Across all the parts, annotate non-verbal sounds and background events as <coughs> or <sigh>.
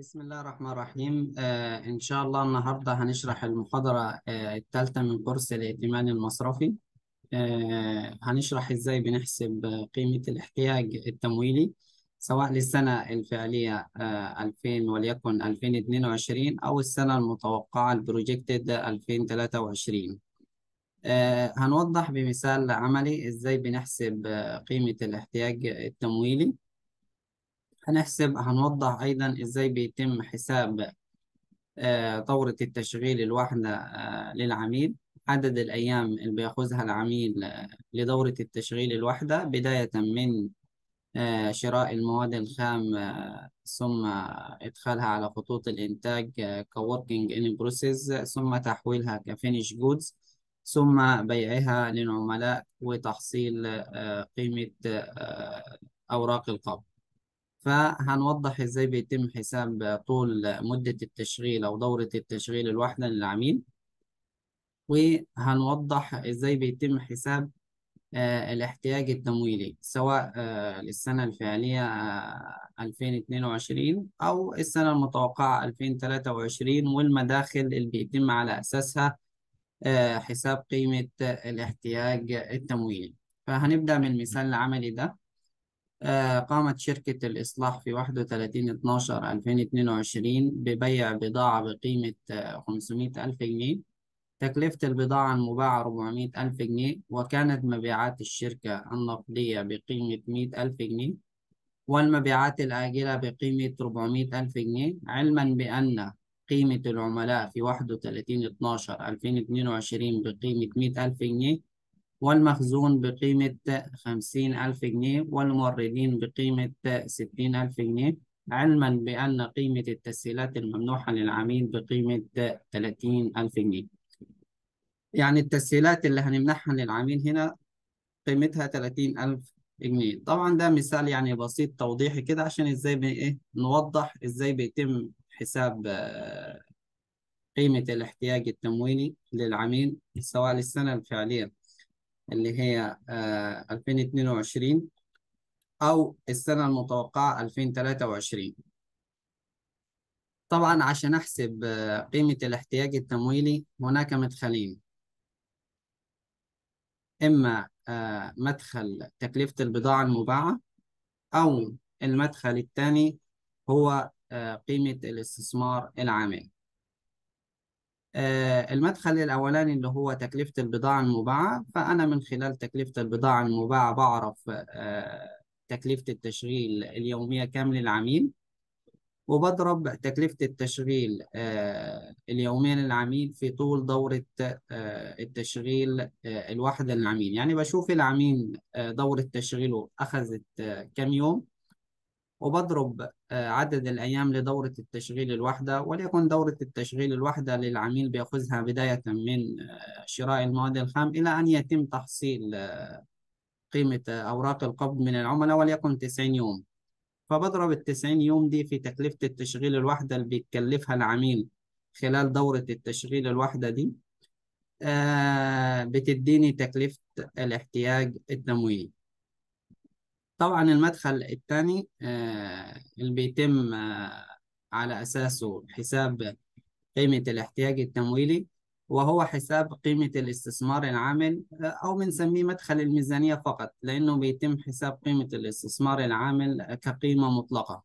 بسم الله الرحمن الرحيم. آه إن شاء الله النهاردة هنشرح المحاضرة آه الثالثة من كورس الائتمان المصرفي. آه هنشرح إزاي بنحسب قيمة الاحتياج التمويلي سواء للسنة الفعلية آه 2000 وليكن 2022 أو السنة المتوقعة البروجكتد 2023 آه هنوضح بمثال عملي إزاي بنحسب قيمة الاحتياج التمويلي. هنحسب هنوضح أيضا إزاي بيتم حساب آه، دورة التشغيل الواحدة آه، للعميل. عدد الأيام اللي بيأخذها العميل آه، لدورة التشغيل الواحدة بداية من آه، شراء المواد الخام آه، ثم إدخالها على خطوط الإنتاج ك working in process ثم تحويلها ك finished goods ثم بيعها للعملاء وتحصيل آه، قيمة آه، أوراق القبض. فهنوضح إزاي بيتم حساب طول مدة التشغيل أو دورة التشغيل الواحدة للعميل وهنوضح إزاي بيتم حساب آه، الاحتياج التمويلي سواء آه، للسنة الفعلية آه، 2022 أو السنة المتوقعة 2023 والمداخل اللي بيتم على أساسها آه، حساب قيمة الاحتياج التمويلي. فهنبدأ من المثال العملي ده. آه، قامت شركة الإصلاح في 31/12/2022 ببيع بضاعة بقيمة آه، 500 ألف جنيه. تكلفة البضاعة المباعة 400 ألف جنيه وكانت مبيعات الشركة النقدية بقيمة 100 ألف جنيه والمبيعات الآجلة بقيمة 400 ألف جنيه علما بأن قيمة العملاء في 31/12/2022 بقيمة 100 ألف جنيه والمخزون بقيمة خمسين ألف جنيه والموردين بقيمة ستين ألف جنيه علما بأن قيمة التسهيلات الممنوحة للعميل بقيمة تلاتين ألف جنيه. يعني التسهيلات اللي هنمنحها للعميل هنا قيمتها تلاتين ألف جنيه. طبعا ده مثال يعني بسيط توضيحي كده عشان إزاي إيه نوضح إزاي بيتم حساب آه، قيمة الاحتياج التمويلي للعميل سواء للسنة الفعلية اللي هي آه، 2022 أو السنة المتوقعة 2023 طبعا عشان أحسب آه، قيمة الاحتياج التمويلي هناك مدخلين. إما آه، مدخل تكلفة البضاعة المباعة أو المدخل الثاني هو آه، قيمة الاستثمار العامل. آه، المدخل الأولاني اللي هو تكلفة البضاعة المباعة فأنا من خلال تكلفة البضاعة المباعة بعرف آه، تكلفة التشغيل اليومية كام للعميل وبضرب تكلفة التشغيل آه، اليومية للعميل في طول دورة آه، التشغيل آه، الواحدة للعميل. يعني بشوف العميل آه، دورة تشغيله أخذت آه، كام يوم وبضرب آه، عدد الأيام لدورة التشغيل الواحدة وليكن دورة التشغيل الواحدة للعميل بيأخذها بداية من آه، شراء المواد الخام إلى أن يتم تحصيل آه، قيمة آه، أوراق القبض من العملاء وليكن 90 يوم. فبضرب ال 90 يوم دي في تكلفة التشغيل الواحدة اللي بيتكلفها العميل خلال دورة التشغيل الواحدة دي آه، بتديني تكلفة الاحتياج التمويلي طبعا المدخل الثاني آه، اللي بيتم آه، على أساسه حساب قيمة الاحتياج التمويلي وهو حساب قيمة الاستثمار العامل آه، أو بنسميه مدخل الميزانية فقط لأنه بيتم حساب قيمة الاستثمار العامل كقيمة مطلقة.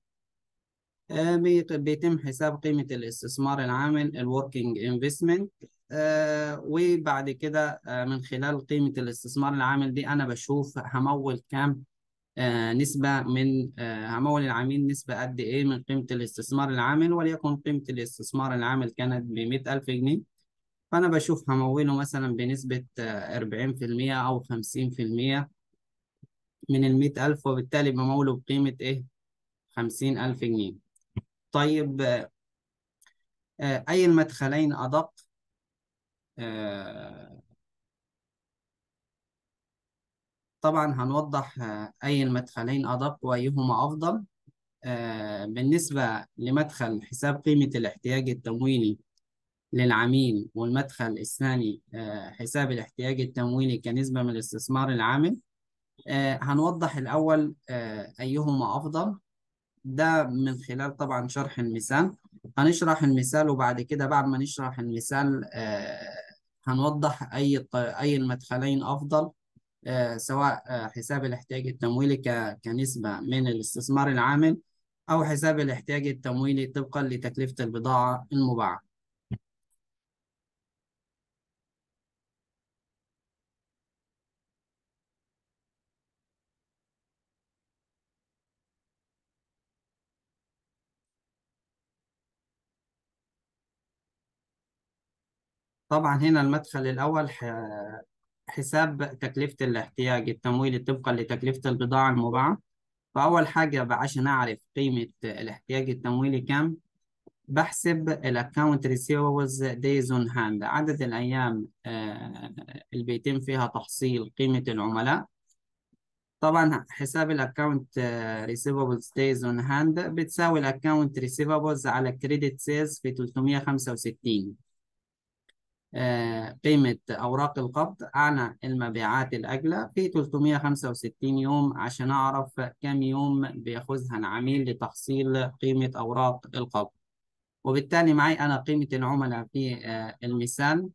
بيت- بيتم حساب قيمة الاستثمار العامل ال working investment وبعد كده من خلال قيمة الاستثمار العامل دي أنا بشوف همول كام نسبة من آه، همول العميل نسبة قد إيه من قيمة الاستثمار العامل؟ وليكن قيمة الاستثمار العامل كانت بمئة ألف جنيه. فأنا بشوف هموله مثلا بنسبة أربعين في المية أو خمسين في المية من المئة ألف وبالتالي بموله بقيمة إيه؟ خمسين ألف جنيه. طيب آه، آه، أي المدخلين أدق آه، طبعا هنوضح آه، أي المدخلين أدق وأيهما أفضل. آه، بالنسبة لمدخل حساب قيمة الاحتياج التمويلي للعميل والمدخل الثاني آه، حساب الاحتياج التمويلي كنسبة من الاستثمار العامل هنوضح الأول أيهما أفضل. ده من خلال طبعا شرح المثال. هنشرح المثال وبعد كده بعد ما نشرح المثال هنوضح أي أي المدخلين أفضل. سواء آه، حساب الاحتياج التمويلي كنسبة من الاستثمار العامل أو حساب الاحتياج التمويلي طبقا لتكلفة البضاعة المباعة. طبعا هنا المدخل الأول حساب تكلفة الاحتياج التمويلي طبقا لتكلفة البضاعة المباعة. فأول حاجة عشان أعرف قيمة الاحتياج التمويلي كام بحسب ال account receivables days on hand عدد الأيام آه، اللي بيتم فيها تحصيل قيمة العملاء. طبعا حساب ال account receivables days on hand بتساوي ال account receivables على credit sales في 365 آه، قيمة أوراق القبض. على المبيعات الأجلة في 365 يوم عشان أعرف كم يوم بيأخذها العميل لتحصيل قيمة أوراق القبض. وبالتالي معي أنا قيمة العملاء في آه، المثال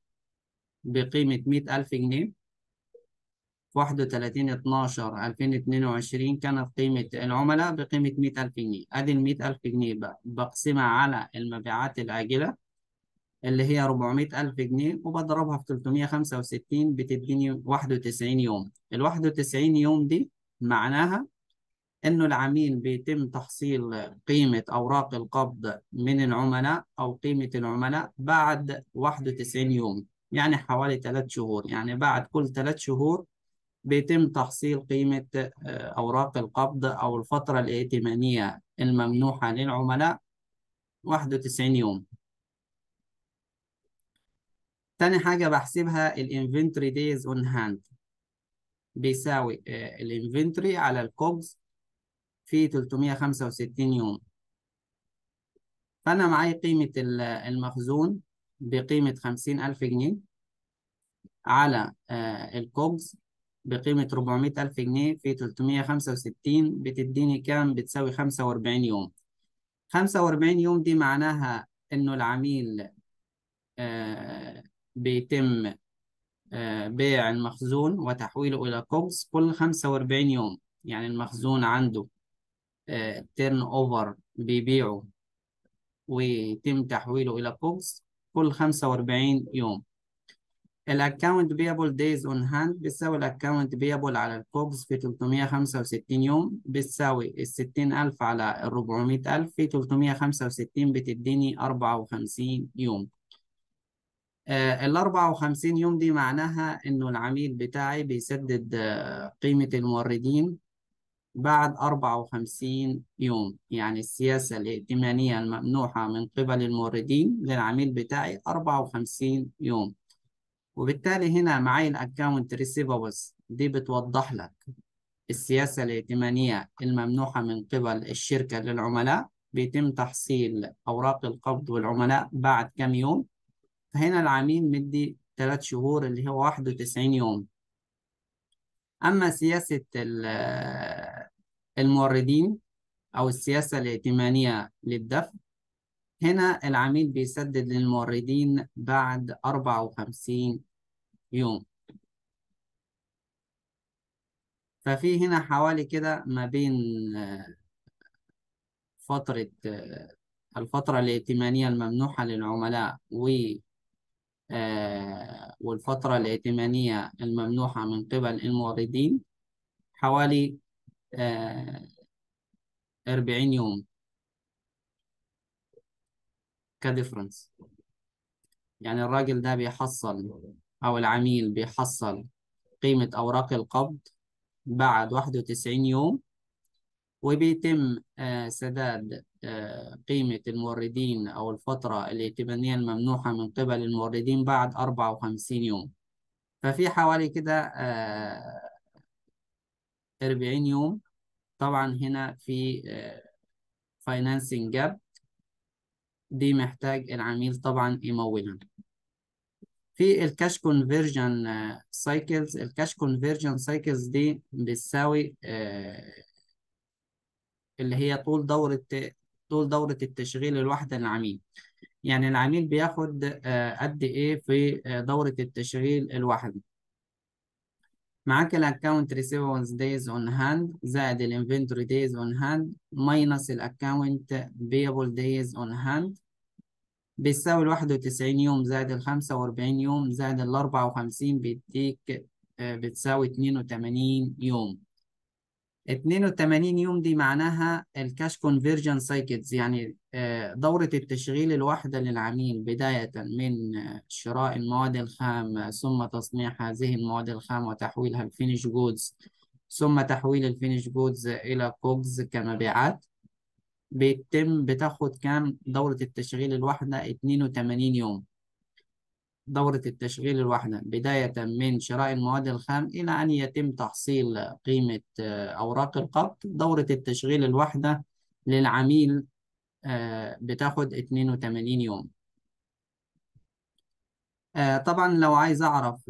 بقيمة 100000 جنيه. في 31 12 2022 كانت قيمة العملاء بقيمة 100000 جنيه. أدي ال 100000 جنيه بقسمها على المبيعات العاجلة اللي هي 400 ألف جنيه وبضربها في 365 بتديني 91 يوم. ال 91 يوم دي معناها إنه العميل بيتم تحصيل قيمة أوراق القبض من العملاء أو قيمة العملاء بعد 91 يوم يعني حوالي 3 شهور. يعني بعد كل 3 شهور بيتم تحصيل قيمة آه، أوراق القبض أو الفترة الائتمانية الممنوحة للعملاء 91 يوم. تاني حاجة بحسبها ال inventory days on hand بيساوي ال inventory على ال COGS في 365 يوم. فأنا معي قيمة ال- المخزون بقيمة 50000 جنيه على آه، ال COGS بقيمة 400000 جنيه في 365 بتديني كام؟ بتساوي 45 يوم. 45 يوم دي معناها إنه العميل آه، بيتم آه، بيع المخزون وتحويله إلى COGS كل 45 يوم. يعني المخزون عنده turnover بيبيعه ويتم تحويله إلى COGS كل 45 يوم. ال account payable days on hand بتساوي ال account payable على ال COGS في 365 يوم بتساوي ال 60000 على ال 400000 في 365 بتديني 54 يوم. آه، ال 54 يوم دي معناها إنه العميل بتاعي بيسدد آه، قيمة الموردين بعد 54 يوم. يعني السياسة الائتمانية الممنوحة من قبل الموردين للعميل بتاعي 54 يوم. وبالتالي هنا معي ال account receivables دي بتوضح لك السياسة الائتمانية الممنوحة من قبل الشركة للعملاء. بيتم تحصيل أوراق القبض والعملاء بعد كم يوم. فهنا العميل مدي ثلاث شهور اللي هو 91 يوم. أما سياسة ال- الموردين أو السياسة الائتمانية للدفع هنا العميل بيسدد للموردين بعد 54 يوم. ففي هنا حوالي كده ما بين آه، فترة آه، الفترة الائتمانية الممنوحة للعملاء و والفترة الائتمانية الممنوحة من قبل الموردين حوالي آه، 40 يوم. كديفرنس. يعني الراجل ده بيحصل أو العميل بيحصل قيمة أوراق القبض بعد 91 يوم وبيتم آه، سداد آه، قيمة الموردين أو الفترة الائتمانية الممنوحة من قبل الموردين بعد 54 يوم. ففي حوالي كده آه، 40 يوم. طبعا هنا في financing gap دي محتاج العميل طبعا يمولها في ال cash conversion cycles ال cash conversion cycles دي بتساوي آه، اللي هي طول دورة طول دورة التشغيل الواحدة للعميل. يعني العميل بياخد آه، قد إيه في آه، دورة التشغيل الواحدة؟ معاك ال account receivables days on hand زائد ال inventory days on hand minus ال account payable days on hand بيساوي الواحد وتسعين يوم زائد الخمسة وأربعين يوم زائد الأربعة وخمسين بيديك آه، بتساوي اتنين وتمانين يوم. 82 يوم دي معناها ال cash conversion cycles يعني آه، دورة التشغيل الواحدة للعميل بداية من آه، شراء المواد الخام ثم تصنيع هذه المواد الخام وتحويلها ل finished goods ثم تحويل ال finished goods إلى COGS كمبيعات. بيتم بتاخد كام؟ دورة التشغيل الواحدة 82 يوم. دورة التشغيل الواحدة بداية من شراء المواد الخام إلى أن يتم تحصيل قيمة آه، أوراق القبض. دورة التشغيل الواحدة للعميل آه، بتاخد 82 يوم. آه، طبعا لو عايز أعرف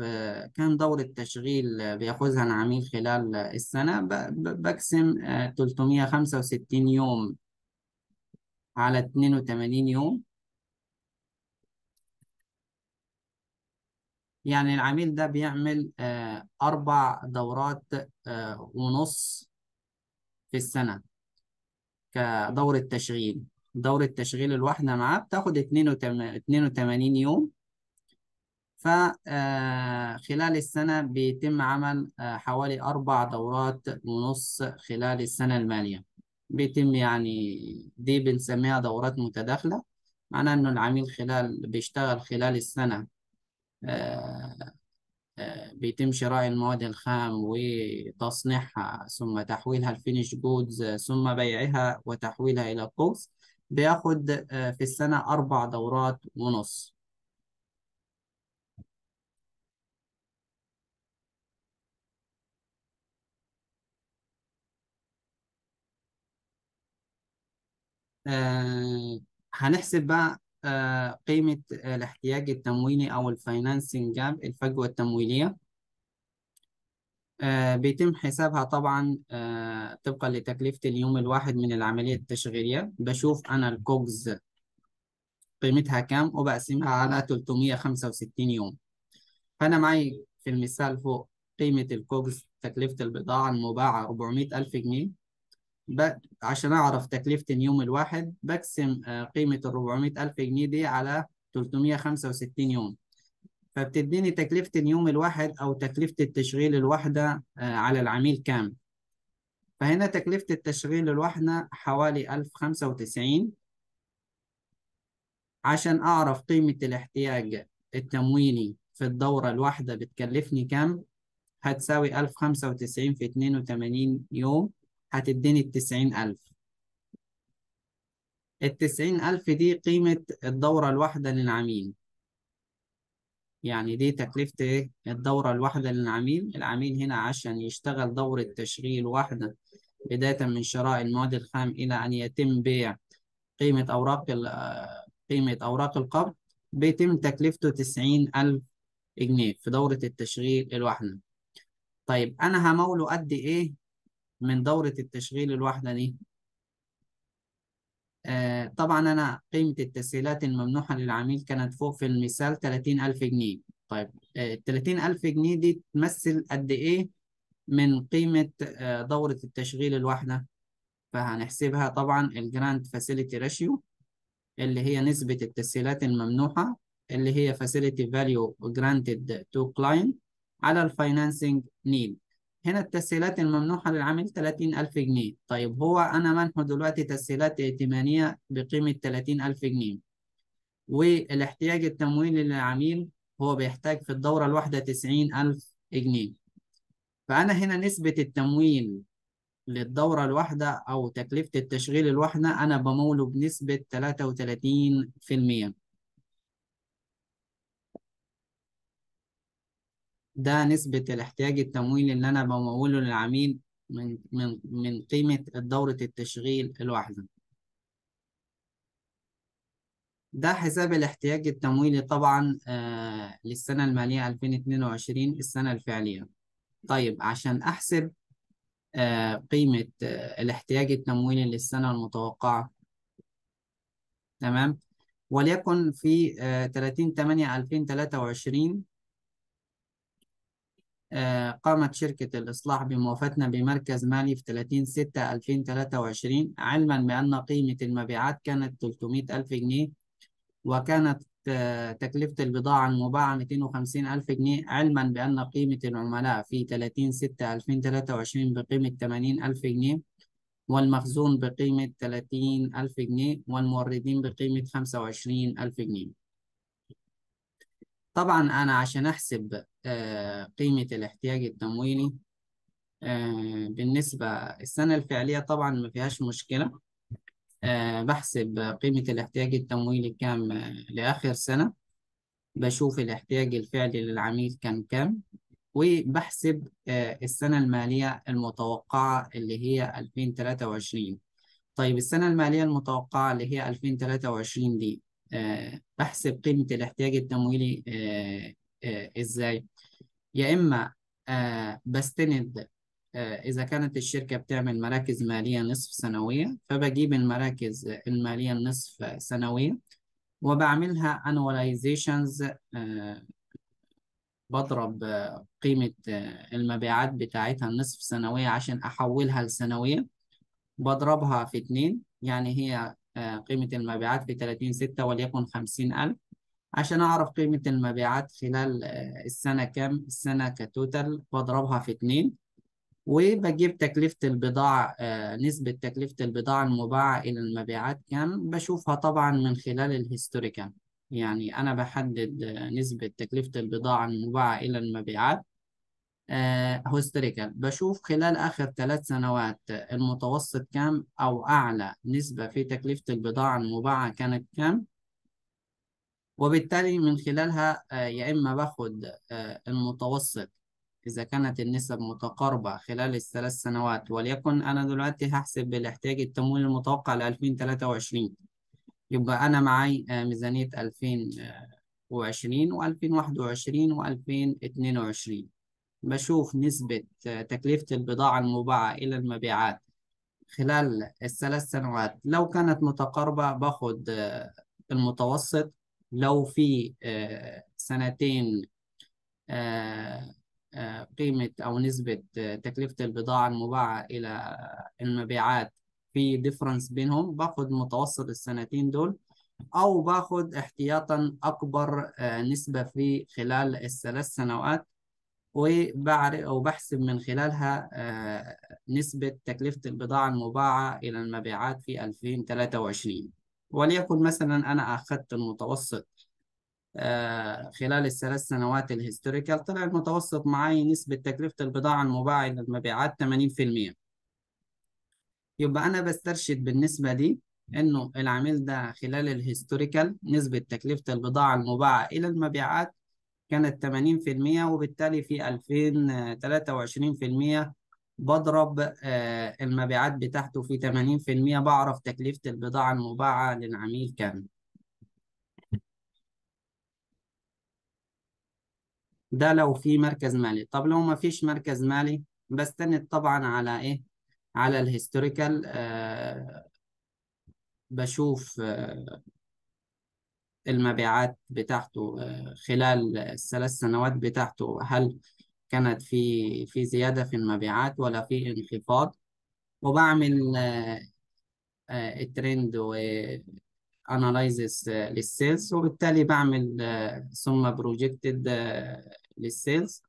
كم دورة تشغيل بياخذها العميل خلال السنة بقسم 365 يوم على 82 يوم. يعني العميل ده بيعمل آه، أربع دورات آه، ونص في السنة كدورة تشغيل. دورة تشغيل الواحدة معاه بتاخد 82 يوم. فخلال السنة بيتم عمل آه، حوالي أربع دورات ونص خلال السنة المالية. بيتم يعني دي بنسميها دورات متداخلة. معناه إنه العميل خلال بيشتغل خلال السنة آه، آه، بيتم شراء المواد الخام وتصنيعها ثم تحويلها ل finished goods ثم بيعها وتحويلها إلى COGS بياخد آه، في السنة أربع دورات ونص. هنحسب بقى آه، قيمة الاحتياج التمويلي أو ال financing gap الفجوة التمويلية. آه، بيتم حسابها طبعا آه، طبقا لتكلفة اليوم الواحد من العملية التشغيلية. بشوف أنا ال COGS قيمتها كام وبقسمها على 365 يوم. فأنا معي في المثال فوق قيمة ال COGS تكلفة البضاعة المباعة 400 ألف جنيه. عشان أعرف تكلفة اليوم الواحد بقسم آه، قيمة ال 400 ألف جنيه دي على 365 يوم. فبتديني تكلفة اليوم الواحد أو تكلفة التشغيل الواحدة آه، على العميل كام. فهنا تكلفة التشغيل الواحدة حوالي 1095 عشان أعرف قيمة الاحتياج التمويني في الدورة الواحدة بتكلفني كام هتساوي 1095 في 82 يوم. هتديني التسعين ألف. التسعين ألف دي قيمة الدورة الواحدة للعميل. يعني دي تكلفة إيه؟ الدورة الواحدة للعميل. العميل هنا عشان يشتغل دورة تشغيل واحدة بداية من شراء المواد الخام إلى أن يتم بيع قيمة أوراق قيمة أوراق القبض بيتم تكلفته تسعين ألف جنيه في دورة التشغيل الواحدة. طيب أنا هموله قد إيه؟ من دورة التشغيل الواحدة دي. آه طبعا أنا قيمة التسهيلات الممنوحة للعميل كانت فوق في المثال 30000 جنيه. طيب آه 30000 جنيه دي تمثل قد إيه من قيمة آه دورة التشغيل الواحدة؟ فهنحسبها طبعا ال granted facility ratio اللي هي نسبة التسهيلات الممنوحة اللي هي facility value granted to client على الفاينانسنج نيد هنا التسهيلات الممنوحة للعميل 30000 جنيه. طيب هو أنا منحه دلوقتي تسهيلات ائتمانية بقيمة 30000 جنيه. والاحتياج التمويلي للعميل هو بيحتاج في الدورة الواحدة 90000 جنيه. فأنا هنا نسبة التمويل للدورة الواحدة أو تكلفة التشغيل الواحدة أنا بموله بنسبة 33% ده نسبة الاحتياج التمويلي اللي أنا بموله للعميل من من من قيمة دورة التشغيل الواحدة. ده حساب الاحتياج التمويلي طبعا آه للسنة المالية 2022 السنة الفعلية. طيب عشان أحسب آه، قيمة آه، الاحتياج التمويلي للسنة المتوقعة تمام وليكن في 30 8 2023 قامت شركة الإصلاح بموافتنا بمركز مالي في 30 6 2023 علما بأن قيمة المبيعات كانت 300 ألف جنيه وكانت آه، تكلفة البضاعة المباعة 250 ألف جنيه علما بأن قيمة العملاء في 30 6 2023 بقيمة 80 ألف جنيه والمخزون بقيمة 30 ألف جنيه والموردين بقيمة 25 ألف جنيه. طبعا أنا عشان أحسب آه، قيمة الاحتياج التمويلي آه، بالنسبة السنة الفعلية طبعا ما فيهاش مشكلة. آه، بحسب قيمة الاحتياج التمويلي كام لآخر سنة. بشوف الاحتياج الفعلي للعميل كان كام. وبحسب السنة المالية المتوقعة اللي هي 2023 طيب السنة المالية المتوقعة اللي هي 2023 دي بحسب قيمة الاحتياج التمويلي آه آه إزاي؟ يا إما آه بستند آه إذا كانت الشركة بتعمل مراكز مالية نصف سنوية فبجيب المراكز المالية النصف سنوية وبعملها annualizations آه بضرب آه قيمة آه المبيعات بتاعتها النصف سنوية عشان أحولها لسنوية بضربها في اتنين يعني هي آه، قيمة المبيعات في 30 ستة وليكن 50 ألف. عشان أعرف قيمة المبيعات خلال آه، السنة كام؟ السنة ك total بضربها في اتنين. وبجيب تكلفة البضاعة آه، نسبة تكلفة البضاعة المباعة إلى المبيعات. كام بشوفها طبعا من خلال ال historical يعني أنا بحدد نسبة تكلفة البضاعة المباعة إلى المبيعات. هيستوريكال بشوف خلال آخر ثلاث سنوات المتوسط كام أو أعلى نسبة في تكلفة البضاعة المباعة كانت كام؟ وبالتالي من خلالها آه، يا إما باخد آه، المتوسط إذا كانت النسب متقاربة خلال الثلاث سنوات وليكن أنا دلوقتي هحسب الاحتياج التمويل المتوقع ل 2023 يبقى أنا معي آه، ميزانية 2020 و2021 و2022 بشوف نسبة تكلفة البضاعة المباعة إلى المبيعات خلال الثلاث سنوات. لو كانت متقاربة باخد آه، المتوسط. لو في آه، سنتين آه، قيمة أو نسبة تكلفة البضاعة المباعة إلى المبيعات في difference بينهم باخد متوسط السنتين دول. أو باخد احتياطا أكبر نسبة في خلال الثلاث سنوات. وبعرف أو بحسب من خلالها آه، نسبة تكلفة البضاعة المباعة إلى المبيعات في 2023 وليكن مثلا أنا أخذت المتوسط آه، خلال الثلاث سنوات ال historical طلع المتوسط معي نسبة تكلفة البضاعة المباعة إلى المبيعات 80% يبقى أنا بسترشد بالنسبة دي إنه العميل ده خلال الهيستوريكال نسبة تكلفة البضاعة المباعة إلى المبيعات كانت 80% وبالتالي في 2023% بضرب آه، المبيعات بتاعته في 80% بعرف تكلفة البضاعة المباعة للعميل كام. ده لو في مركز مالي. طب لو ما فيش مركز مالي بستند طبعا على إيه؟ على ال historical آه بشوف آه المبيعات بتاعته آه، خلال الثلاث سنوات بتاعته هل كانت في في زيادة في المبيعات ولا في انخفاض؟ وبعمل آه، آه، ال trend analysis لل sales وبالتالي بعمل ثم projected لل sales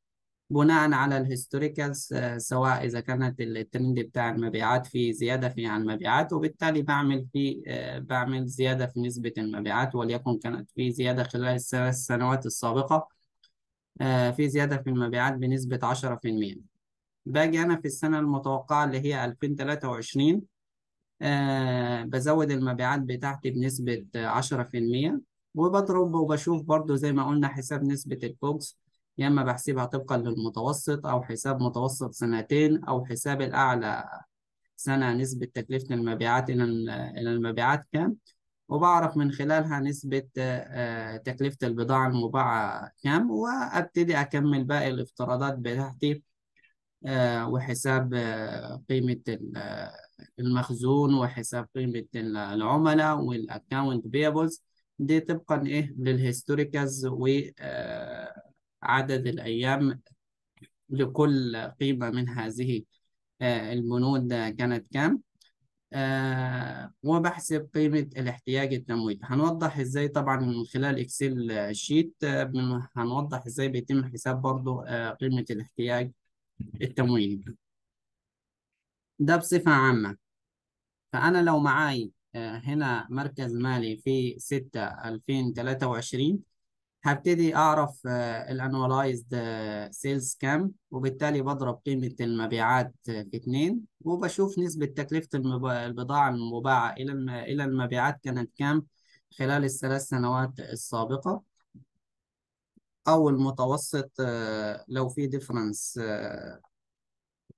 بناء على ال historicals آه، سواء إذا كانت الترند بتاع المبيعات في زيادة في عن المبيعات وبالتالي بعمل في آه، بعمل زيادة في نسبة المبيعات وليكن كانت في زيادة خلال الثلاث سنوات السابقة آه، في زيادة في المبيعات بنسبة 10% باجي أنا في السنة المتوقعة اللي هي 2023 بزود المبيعات بتاعتي بنسبة 10% وبضرب وبشوف برضو زي ما قلنا حساب نسبة ال COGS يا إما بحسبها طبقا للمتوسط أو حساب متوسط سنتين أو حساب الأعلى سنة نسبة تكلفة المبيعات إلى إلى المبيعات كام؟ وبعرف من خلالها نسبة آه، تكلفة البضاعة المباعة كام وأبتدي أكمل باقي الافتراضات بتاعتي آه، وحساب آه، آه، المخزون وحساب قيمة ال- العملاء وال account payables. دي طبقا إيه؟ لل historicals وعدد الأيام لكل قيمة من هذه آه، البنود كانت كام؟ آه وبحسب قيمة الاحتياج التمويلي هنوضح إزاي طبعا من خلال Excel sheet آه هنوضح إزاي بيتم حساب برضو قيمة الاحتياج التمويلي. ده بصفة عامة. فأنا لو معاي هنا مركز مالي في ستة ألفين تلاتة وعشرين هبتدي أعرف ال annualized sales كام وبالتالي بضرب قيمة المبيعات في اتنين وبشوف نسبة تكلفة المب- البضاعة المباعة إلى الم- إلى المبيعات كانت كام خلال الثلاث سنوات السابقة. أو المتوسط آه، لو في difference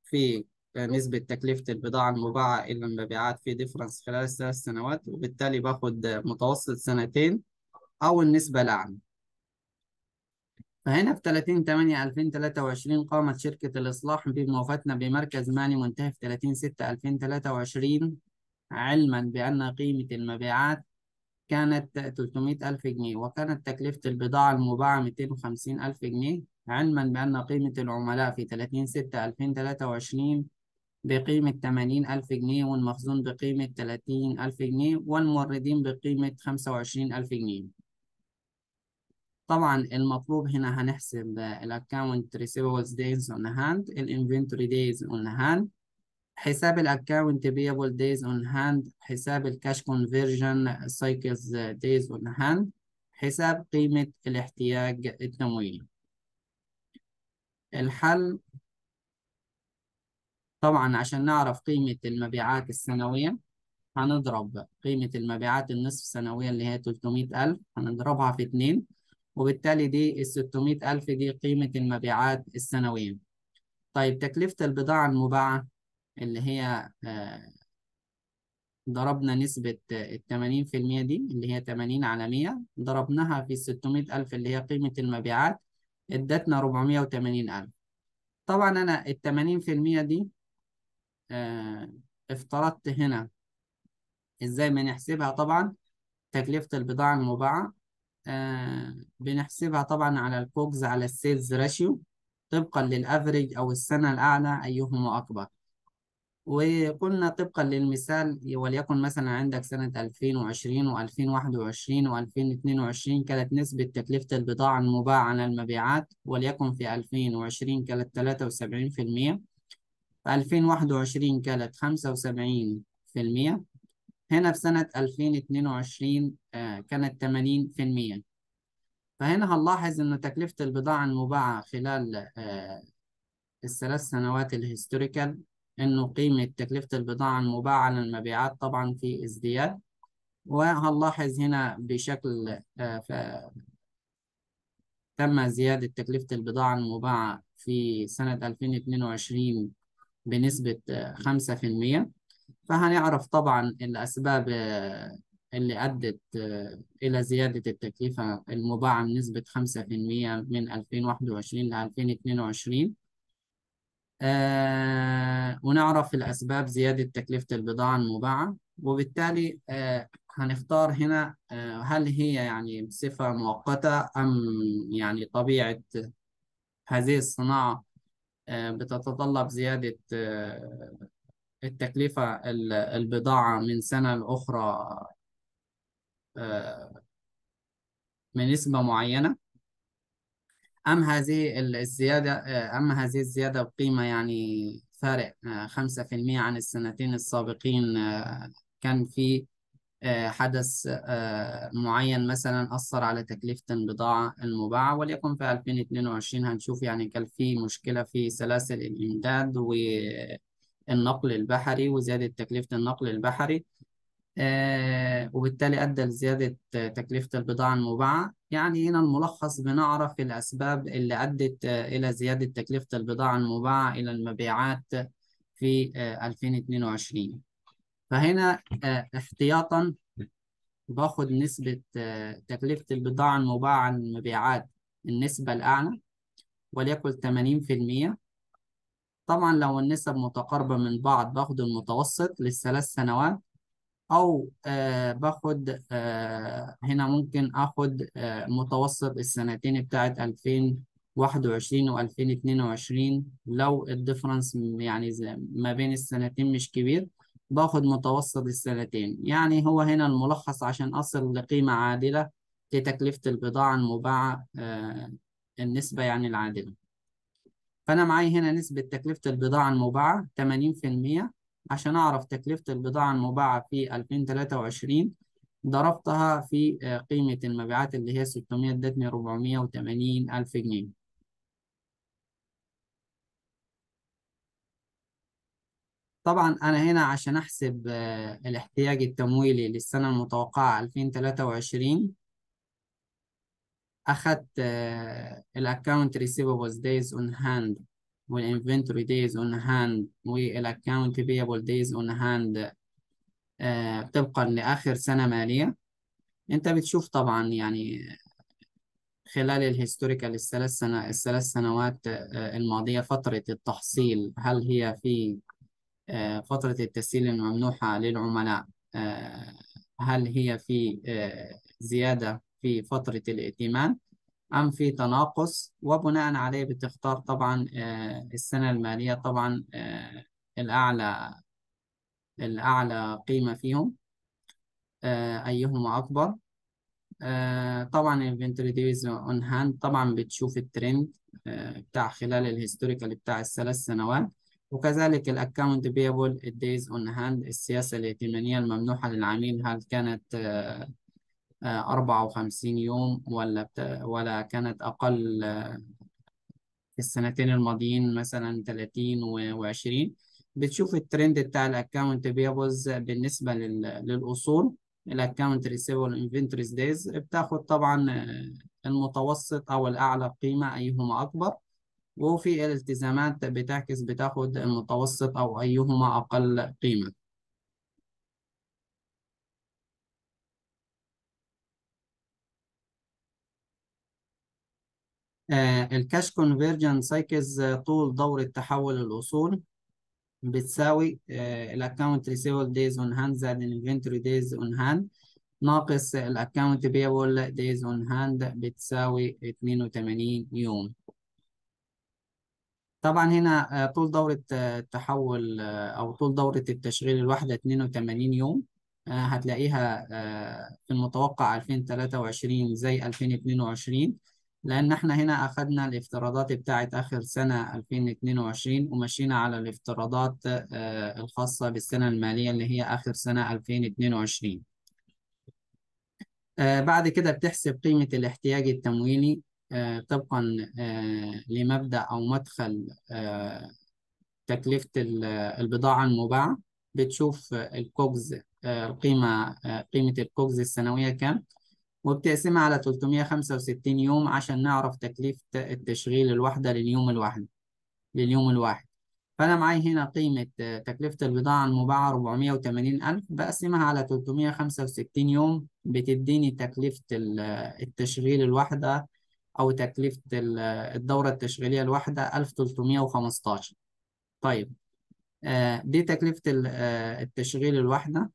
في نسبة تكلفة البضاعة المباعة إلى المبيعات في ديفرنس خلال الثلاث سنوات وبالتالي باخد متوسط سنتين أو النسبة الأعلى. فهنا في 30 8 2023 قامت شركة الإصلاح بموافاتنا بمركز مالي منتهي في 30 6 2023 علما بأن قيمة المبيعات كانت 300 ألف جنيه وكانت تكلفة البضاعة المباعة 250 ألف جنيه علما بأن قيمة العملاء في 30 6 2023 بقيمة 80 ألف جنيه والمخزون بقيمة 30 ألف جنيه والموردين بقيمة 25 ألف جنيه. طبعا المطلوب هنا هنحسب ال account receivables days on hand ال inventory days on hand. حساب ال account payable days on hand حساب ال cash conversion cycles days on hand. حساب قيمة الاحتياج التمويلي. الحل طبعا عشان نعرف قيمة المبيعات السنوية هنضرب قيمة المبيعات النصف سنوية اللي هي 300 ألف هنضربها في اتنين. وبالتالي دي ال 600 ألف دي قيمة المبيعات السنوية. طيب تكلفة البضاعة المباعة اللي هي آه، ضربنا نسبة التمانين في المية دي اللي هي تمانين على مية ضربناها في ستمائة ألف اللي هي قيمة المبيعات ادتنا ربعمية وتمانين ألف. طبعا أنا التمانين في المية دي آه، افترضت هنا إزاي بنحسبها طبعا تكلفة البضاعة المباعة آه، بنحسبها طبعا على ال COGS على ال sales ratio طبقا لل average أو السنة الأعلى أيهما أكبر. وقلنا طبقا للمثال وليكن مثلا عندك سنة 2020 و2021 و2022 كانت نسبة تكلفة البضاعة المباعة على المبيعات وليكن في 2020 كانت 73% في 2021 كانت 75% هنا في سنة 2022 آه، كانت 80% فهنا هنلاحظ إن تكلفة البضاعة المباعة خلال آه، الثلاث سنوات الهيستوريكال إنه قيمة تكلفة البضاعة المباعة على المبيعات طبعا في ازدياد. وهنلاحظ هنا بشكل آه، تم زيادة تكلفة البضاعة المباعة في سنة 2022 بنسبة آه، 5% فهنعرف طبعا الأسباب آه، اللي أدت آه، إلى زيادة التكلفة المباعة بنسبة 5% من 2021 ل 2022 آه ونعرف الأسباب زيادة تكلفة البضاعة المباعة. وبالتالي آه هنختار هنا آه هل هي يعني بصفة مؤقتة أم يعني طبيعة هذه الصناعة آه بتتطلب زيادة التكلفة ال- البضاعة من سنة لأخرى آه من نسبة معينة. أم هذه الزيادة آه، أم هذه الزيادة بقيمة يعني فارق آه، خمسة في المية عن السنتين السابقين كان في حدث معين مثلا أثر على تكلفة البضاعة المباعة. وليكن في 2022 هنشوف يعني كان في مشكلة في سلاسل الإمداد والنقل البحري وزيادة تكلفة النقل البحري آه، وبالتالي أدى لزيادة تكلفة البضاعة المباعة. يعني هنا الملخص بنعرف الأسباب اللي أدت آه، إلى زيادة تكلفة البضاعة المباعة إلى المبيعات في آه، 2022 فهنا آه، احتياطا باخد نسبة تكلفة البضاعة المباعة المبيعات النسبة الأعلى وليكن 80% طبعا لو النسب متقاربة من بعض باخد المتوسط للثلاث سنوات أو آه باخد آه هنا ممكن آخد آه متوسط السنتين بتاعت 2021 و 2022 لو الديفرنس يعني ما بين السنتين مش كبير باخد متوسط السنتين. يعني هو هنا الملخص عشان أصل لقيمة عادلة لتكلفة البضاعة المباعة النسبة يعني العادلة. فأنا معايا هنا نسبة تكلفة البضاعة المباعة 80% عشان أعرف تكلفة البضاعة المباعة في 2023 ضربتها في آه، قيمة المبيعات اللي هي 600 ادتني 480 ألف جنيه. طبعا أنا هنا عشان أحسب آه، الاحتياج التمويلي للسنة المتوقعة 2023 أخدت ال account receivables days on hand وال inventory days on hand وال account payable days on hand طبقا لآخر سنة مالية. أنت بتشوف طبعا يعني خلال ال historical الثلاث سنة الثلاث سنوات آه، الماضية فترة التحصيل هل هي في آه، فترة التسهيل الممنوحة للعملاء؟ آه، هل هي في آه، زيادة؟ في فترة الائتمان أم في تناقص وبناء عليه بتختار طبعا آه، السنة المالية طبعا آه، الأعلى الأعلى قيمة فيهم آه، أيهما أكبر. طبعا ال inventory days on hand طبعا بتشوف الترند بتاع خلال ال historical بتاع الثلاث سنوات. وكذلك ال account payable ال days on hand السياسة الائتمانية الممنوحة للعميل هل كانت 54 يوم ولا بت... ولا كانت أقل في السنتين الماضيين مثلا 30 و20 بتشوف الترند بتاع ال account payables بالنسبة لل... للأصول. ال account receivable inventories days بتاخد طبعا المتوسط أو الأعلى قيمة أيهما أكبر. وفي الالتزامات بتعكس بتاخد المتوسط أو أيهما أقل قيمة آه، ال cash conversion cycles طول دورة تحول الأصول بتساوي ال account receivable days on hand زائد ال inventory days on hand ناقص ال account payable days on hand بتساوي 82 يوم. طبعا هنا آه، طول دورة آه، التحول آه، أو طول دورة التشغيل الواحدة 82 يوم. آه، هتلاقيها آه، في المتوقع 2023 زي 2022 لأن إحنا هنا أخدنا الافتراضات بتاعت آخر سنة 2022 ومشينا على الافتراضات آه، الخاصة بالسنة المالية اللي هي آخر سنة 2022 آه، بعد كده بتحسب قيمة الاحتياج التمويلي آه، طبقا لمبدأ أو مدخل تكلفة ال- البضاعة المباعة. بتشوف الكوجز القيمة قيمة الكوجز السنوية كام؟ وبتقسمها على 365 يوم عشان نعرف تكلفة التشغيل الواحدة لليوم الواحد لليوم الواحد. فأنا معاي هنا قيمة تكلفة البضاعة المباعة 480 ألف بقسمها على 365 يوم بتديني تكلفة ال- التشغيل الواحدة أو تكلفة ال- الدورة التشغيلية الواحدة 1315 طيب آه، دي تكلفة آه، التشغيل الواحدة.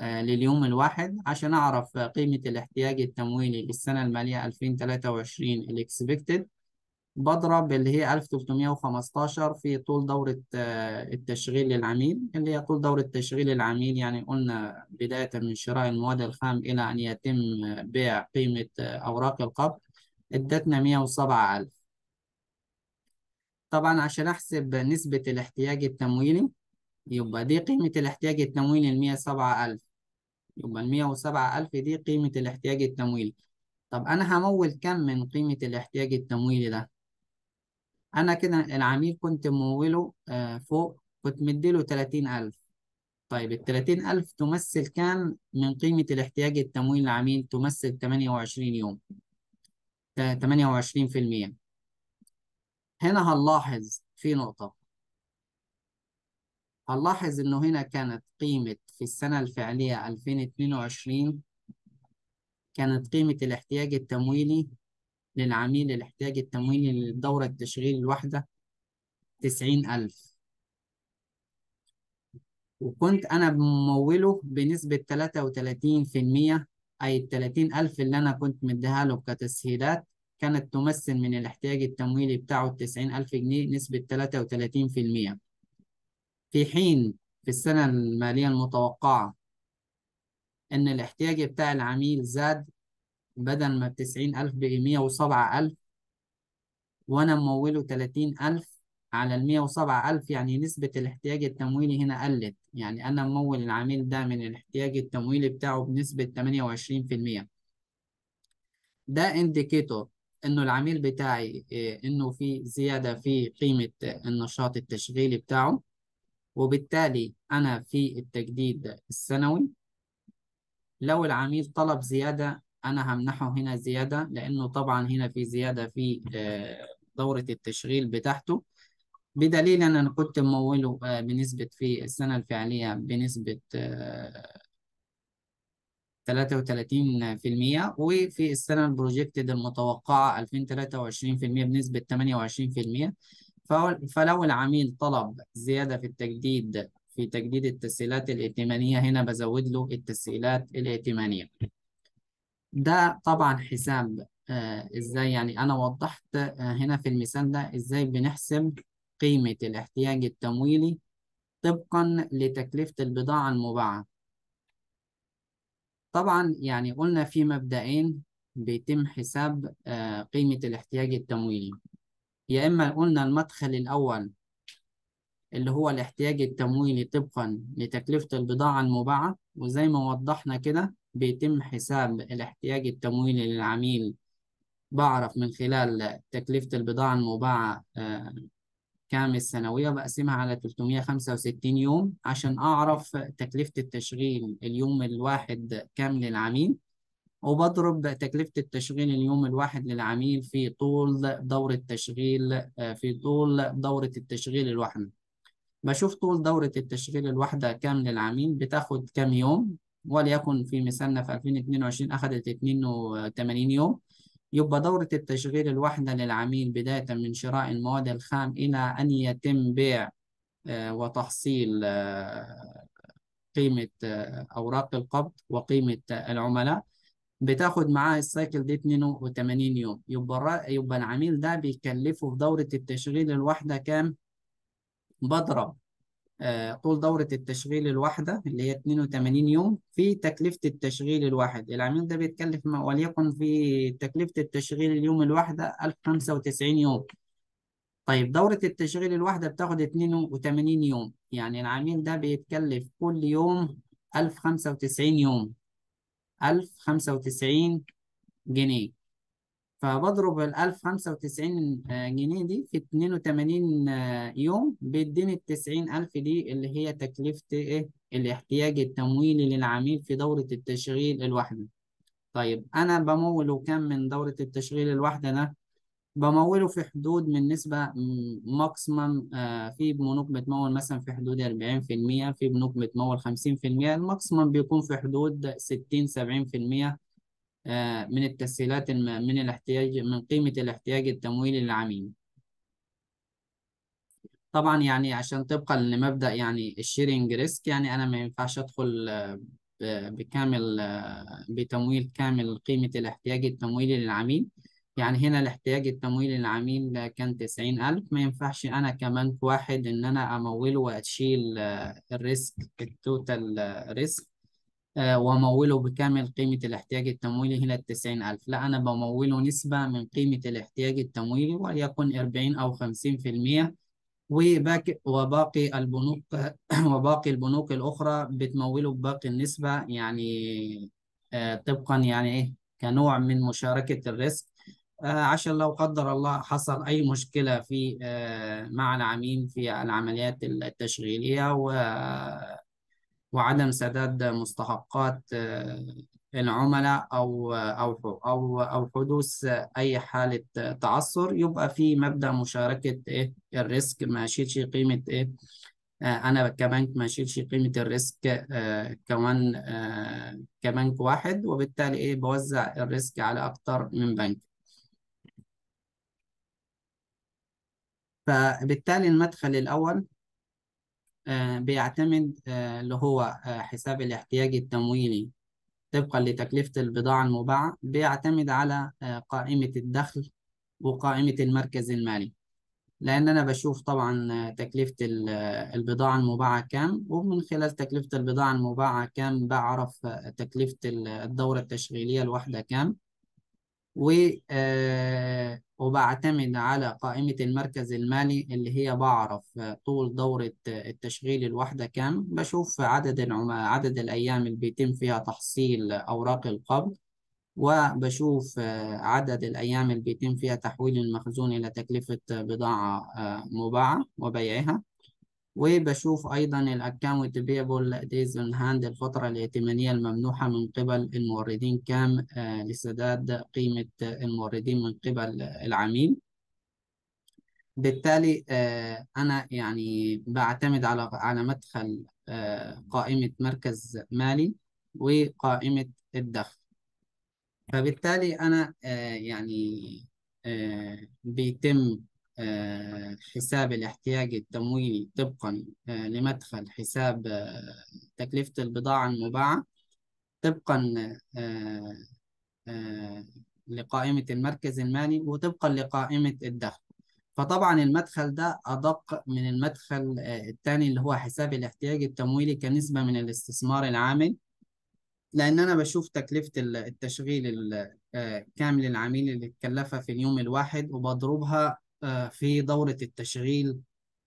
لليوم الواحد عشان أعرف آه، قيمة الاحتياج التمويلي للسنة المالية 2023 الإكسبكتد. بضرب اللي هي 1315 في طول دورة آه، التشغيل للعميل اللي هي طول دورة تشغيل العميل. يعني قلنا بداية من شراء المواد الخام إلى أن يتم آه، بيع قيمة آه، أوراق القبض إدتنا 107000 طبعا عشان أحسب نسبة الاحتياج التمويلي يبقى دي قيمة الاحتياج التمويلي سبعة ألف. يبقى وسبعة ألف دي قيمة الاحتياج التمويلي. طب أنا همول كم من قيمة الاحتياج التمويلي ده؟ أنا كده العميل كنت مموله آه فوق كنت مديله تلاتين ألف. طيب التلاتين ألف تمثل كام من قيمة الاحتياج التمويلي للعميل؟ تمثل تمانية وعشرين يوم. تمانية وعشرين في المية. هنا هنلاحظ في نقطة. هنلاحظ إنه هنا كانت قيمة في السنة الفعلية 2022 كانت قيمة الاحتياج التمويلي للعميل الاحتياج التمويلي للدورة التشغيل الواحدة تسعين ألف. وكنت أنا مموله بنسبة تلاتة وتلاتين في المية أي التلاتين ألف اللي أنا كنت مديها له كتسهيلات كانت تمثل من الاحتياج التمويلي بتاعه التسعين ألف جنيه نسبة تلاتة وتلاتين في المية. في حين في السنة المالية المتوقعة إن الاحتياج بتاع العميل زاد بدل ما بتسعين ألف بقي مية وسبعة ألف وأنا مموله تلاتين ألف على المية وسبعة ألف يعني نسبة الاحتياج التمويلي هنا قلت. يعني أنا ممول العميل ده من الاحتياج التمويلي بتاعه بنسبة تمانية وعشرين في المية. ده انديكيتور إنه العميل بتاعي إيه، إنه في زيادة في قيمة النشاط التشغيلي بتاعه. وبالتالي أنا في التجديد السنوي. لو العميل طلب زيادة أنا همنحه هنا زيادة لأنه طبعا هنا في زيادة في آه، دورة التشغيل بتاعته. بدليل أن أنا كنت مموله آه، بنسبة في السنة الفعلية بنسبة آه، 33% وفي السنة البروجكتد المتوقعة 2023% بنسبة 28% فهو- فلو العميل طلب زيادة في التجديد في تجديد التسهيلات الائتمانية هنا بزود له التسهيلات الائتمانية. ده طبعا حساب آه إزاي؟ يعني أنا وضحت آه هنا في المثال ده إزاي بنحسب قيمة الاحتياج التمويلي طبقا لتكلفة البضاعة المباعة. طبعا يعني قلنا في مبدئين بيتم حساب آه قيمة الاحتياج التمويلي. يا إما قلنا المدخل الأول اللي هو الاحتياج التمويلي طبقا لتكلفة البضاعة المباعة وزي ما وضحنا كده بيتم حساب الاحتياج التمويلي للعميل. بعرف من خلال تكلفة البضاعة المباعة آه، كام السنوية؟ بقسمها على 365 يوم عشان أعرف تكلفة التشغيل اليوم الواحد كام للعميل. وبضرب تكلفة التشغيل اليوم الواحد للعميل في طول دورة تشغيل آه، في طول دورة التشغيل الواحدة بشوف طول دورة التشغيل الواحدة كام للعميل؟ بتاخد كام يوم؟ وليكن في مثالنا في 2022 أخذت 82 يوم. يبقى دورة التشغيل الواحدة للعميل بداية من شراء المواد الخام إلى أن يتم بيع آه، وتحصيل آه، قيمة أوراق القبض وقيمة العملاء. بتاخد معاه السايكل دي 82 يوم. يبقى يبقى العميل ده بيكلفه في دورة التشغيل الواحدة كام؟ بضرب آه، طول دورة التشغيل الواحدة اللي هي 82 يوم في تكلفة التشغيل الواحد. العميل ده بيتكلف وليكن في تكلفة التشغيل اليوم الواحدة 1095 يوم. طيب دورة التشغيل الواحدة بتاخد 82 يوم. يعني العميل ده بيتكلف كل يوم 1095 يوم. 1095 جنيه فبضرب ال 1095 جنيه دي في 82 آه، يوم بيديني ال 90000 دي اللي هي تكلفة إيه؟ الاحتياج التمويلي للعميل في دورة التشغيل الواحدة. طيب أنا بموله كام من دورة التشغيل الواحدة ده؟ بموله في حدود من نسبة maximum في بنوك بتمول مثلا في حدود 40% في بنوك بتمول 50% ال maximum بيكون في حدود 60 70% آه، من التسهيلات من الاحتياج من قيمة الاحتياج التمويلي للعميل طبعا يعني عشان طبقا لمبدأ يعني ال sharing risk يعني أنا ما ينفعش أدخل آه، بكامل آه، بتمويل كامل قيمة الاحتياج التمويلي للعميل. يعني هنا الاحتياج التمويلي للعميل كان تسعين ألف. ما ينفعش أنا كبنك واحد إن أنا أموله وأشيل آه، ال risk ال total آه، risk آه، وأموله بكامل قيمة الاحتياج التمويلي. هنا التسعين ألف. لا أنا بموله نسبة من قيمة الاحتياج التمويلي وليكن أربعين أو خمسين في المية. وباقي البنوك <coughs> وباقي البنوك الأخرى بتموله بباقي النسبة. يعني طبقا يعني إيه كنوع من مشاركة ال risk. عشان لو قدر الله حصل أي مشكلة في آه، مع العميل في العمليات التشغيلية و وعدم سداد مستحقات آه، العملاء أو أو أو أو حدوث أي حالة تعثر يبقى في مبدأ مشاركة إيه ال risk ما أشيلش قيمة إيه آه، أنا كبنك ما أشيلش قيمة ال risk آه، كمان آه، كبنك واحد وبالتالي إيه بوزع الريسك على أكتر من بنك. فبالتالي المدخل الأول آه، بيعتمد آه، اللي هو آه، حساب الاحتياج التمويلي طبقا لتكلفة البضاعة المباعة بيعتمد على قائمة الدخل وقائمة المركز المالي. لأن أنا بشوف طبعا تكلفة البضاعة المباعة كام ومن خلال تكلفة البضاعة المباعة كام بعرف تكلفة الدورة التشغيلية الواحدة كام. و وبعتمد على قائمة المركز المالي اللي هي بعرف طول دورة التشغيل الواحدة كام بشوف عدد. عدد الأيام اللي بيتم فيها تحصيل أوراق القبض وبشوف عدد الأيام اللي بيتم فيها تحويل المخزون إلى تكلفة بضاعة مباعة وبيعها وبشوف أيضا ال account payable days on hand الفترة الائتمانية الممنوحة من قبل الموردين كام آه لسداد قيمة الموردين من قبل العميل. بالتالي آه أنا يعني بعتمد على على مدخل آه قائمة مركز مالي وقائمة الدخل. فبالتالي أنا يعني بيتم حساب الاحتياج التمويلي طبقا آه، لمدخل حساب آه، تكلفة البضاعة المباعة طبقا لقائمة المركز المالي وطبقا لقائمة الدخل. فطبعا المدخل ده أدق من المدخل الثاني اللي هو حساب الاحتياج التمويلي كنسبة من الاستثمار العامل لأن أنا بشوف تكلفة التشغيل كامل العميل اللي اتكلفها في اليوم الواحد وبضربها آه، في دورة التشغيل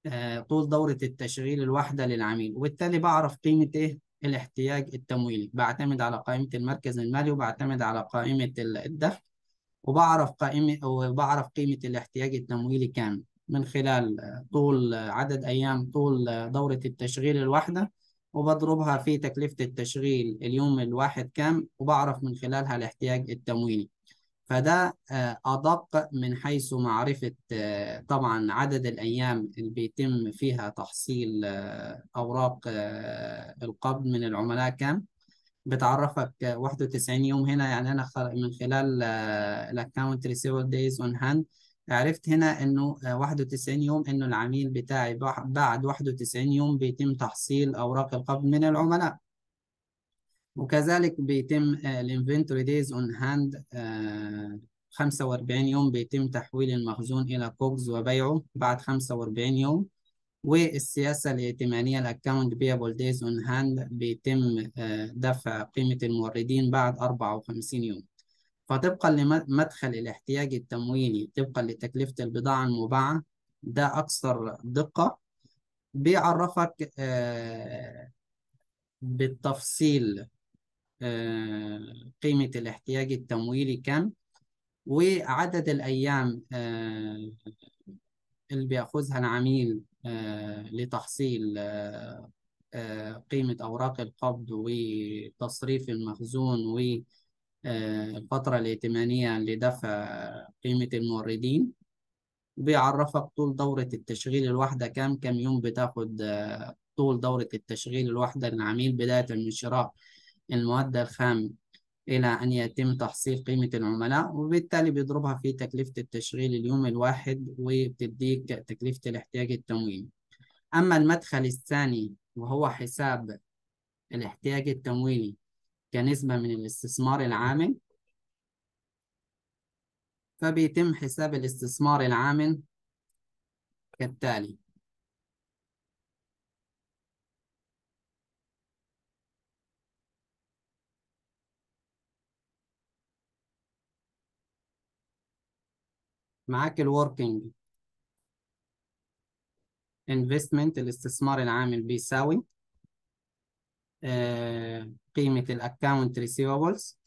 آه، طول دورة التشغيل الواحدة للعميل. وبالتالي بعرف قيمة إيه؟ الاحتياج التمويلي. بعتمد على قائمة المركز المالي وبعتمد على قائمة الدخل وبعرف قائمة وبعرف قيمة الاحتياج التمويلي كام من خلال آه، طول عدد أيام طول دورة التشغيل الواحدة وبضربها في تكلفة التشغيل اليوم الواحد كام وبعرف من خلالها الاحتياج التمويلي. فده آه، أدق من حيث معرفة آه، طبعا عدد الأيام اللي بيتم فيها تحصيل آه، أوراق القبض من العملاء كام؟ بتعرفك 91 يوم هنا. يعني أنا من خلال ال account receivable days on hand عرفت هنا إنه 91 يوم إنه العميل بتاعي بعد 91 يوم بيتم تحصيل أوراق القبض من العملاء. وكذلك بيتم ال inventory days on hand 45 يوم. بيتم تحويل المخزون إلى COGS وبيعه بعد 45 يوم. والسياسة الائتمانية ال account payable days on hand بيتم آه، دفع قيمة الموردين بعد 54 يوم. فطبقا لمدخل الاحتياج التمويلي طبقا لتكلفة البضاعة المباعة. ده أكثر دقة. بيعرفك آه، بالتفصيل آه، قيمة الاحتياج التمويلي كم؟ وعدد الأيام آه، اللي بيأخذها العميل آه، لتحصيل قيمة أوراق القبض وتصريف المخزون والفترة الائتمانية لدفع قيمة الموردين. بيعرفك طول دورة التشغيل الواحدة كام كم يوم بتاخد طول دورة التشغيل الواحدة للعميل بداية من شراء المواد الخام إلى أن يتم تحصيل قيمة العملاء وبالتالي بيضربها في تكلفة التشغيل اليوم الواحد وبتديك تكلفة الاحتياج التمويلي. أما المدخل الثاني وهو حساب الاحتياج التمويلي كنسبة من الاستثمار العامل فبيتم حساب الاستثمار العامل كالتالي معاك ال working investment الاستثمار العامل بيساوي آه، قيمة ال account receivables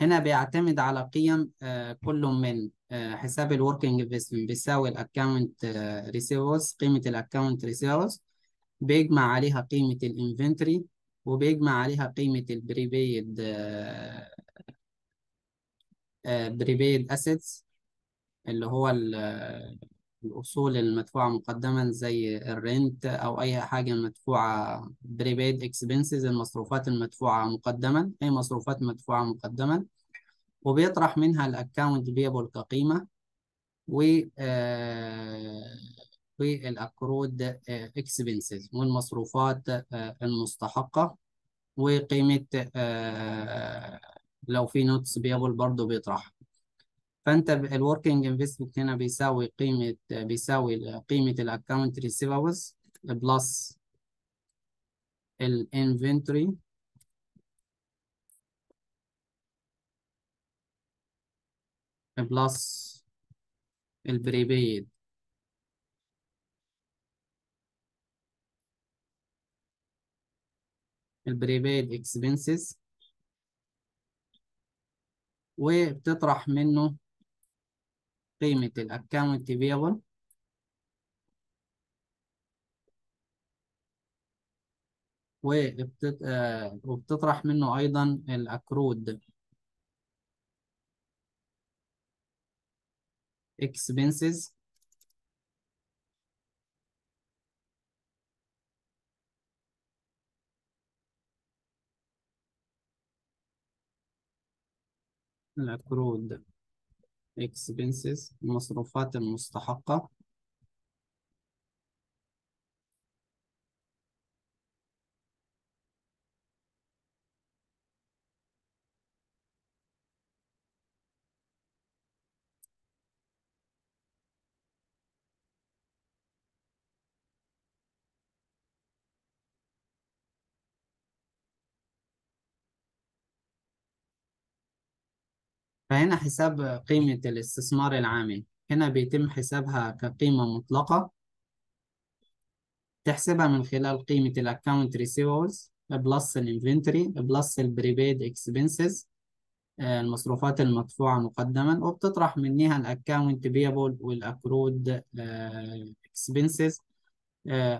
هنا بيعتمد على قيم آه، كل من آه، حساب ال working investment بيساوي ال account receivables قيمة ال account receivables بيجمع عليها قيمة ال inventory وبيجمع عليها قيمة ال prepaid prepaid assets اللي هو الأصول المدفوعة مقدما زي ال rent أو أي حاجة مدفوعة prepaid expenses المصروفات المدفوعة مقدما أي مصروفات مدفوعة مقدما. وبيطرح منها ال account payable كقيمة و آه، وال accrued expenses والمصروفات آه، المستحقة وقيمة آه، لو في notes payable برضه بيطرح. فأنت ال working investment هنا بيساوي قيمة بيساوي قيمة ال account receivables plus ال inventory plus ال prepaid ال prepaid expenses وبتطرح منه قيمة ال account payable وبتط... آه، وبتطرح منه أيضا ال accrued. Expenses. الأكرود. Expenses المصروفات المستحقة. فهنا حساب قيمة الاستثمار العامل هنا بيتم حسابها كقيمة مطلقة. تحسبها من خلال قيمة ال account receivables plus ال inventory plus ال prepaid expenses المصروفات المدفوعة مقدما وبتطرح منها ال account payable وال accrued expenses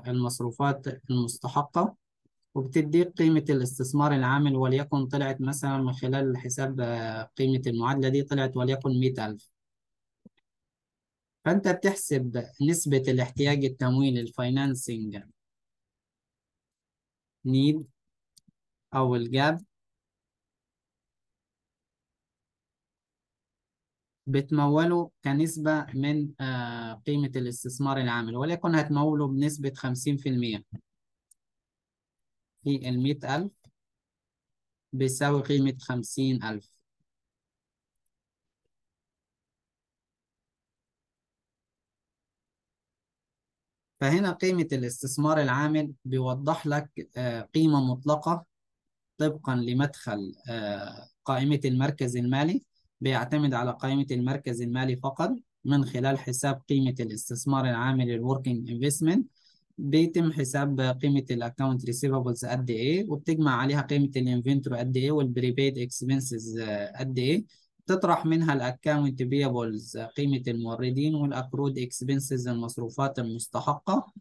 المصروفات المستحقة. وبتديك قيمة الاستثمار العامل وليكن طلعت مثلا من خلال حساب آه، قيمة المعادلة دي طلعت وليكن مئة ألف. فأنت بتحسب نسبة الاحتياج التمويلي ال financing need أو ال gap بتموله كنسبة من آه، قيمة الاستثمار العامل وليكن هتموله بنسبة خمسين في المية. في المئة ألف بيساوي قيمة خمسين ألف. فهنا قيمة الاستثمار العامل بيوضح لك آه، قيمة مطلقة طبقا لمدخل آه، قائمة المركز المالي بيعتمد على قائمة المركز المالي فقط من خلال حساب قيمة الاستثمار العامل ال working investment بيتم حساب قيمة ال account receivables قد إيه وبتجمع عليها قيمة ال inventory قد إيه وال prepaid expenses قد إيه. تطرح منها ال account payables قيمة الموردين وال accrued expenses المصروفات المستحقة.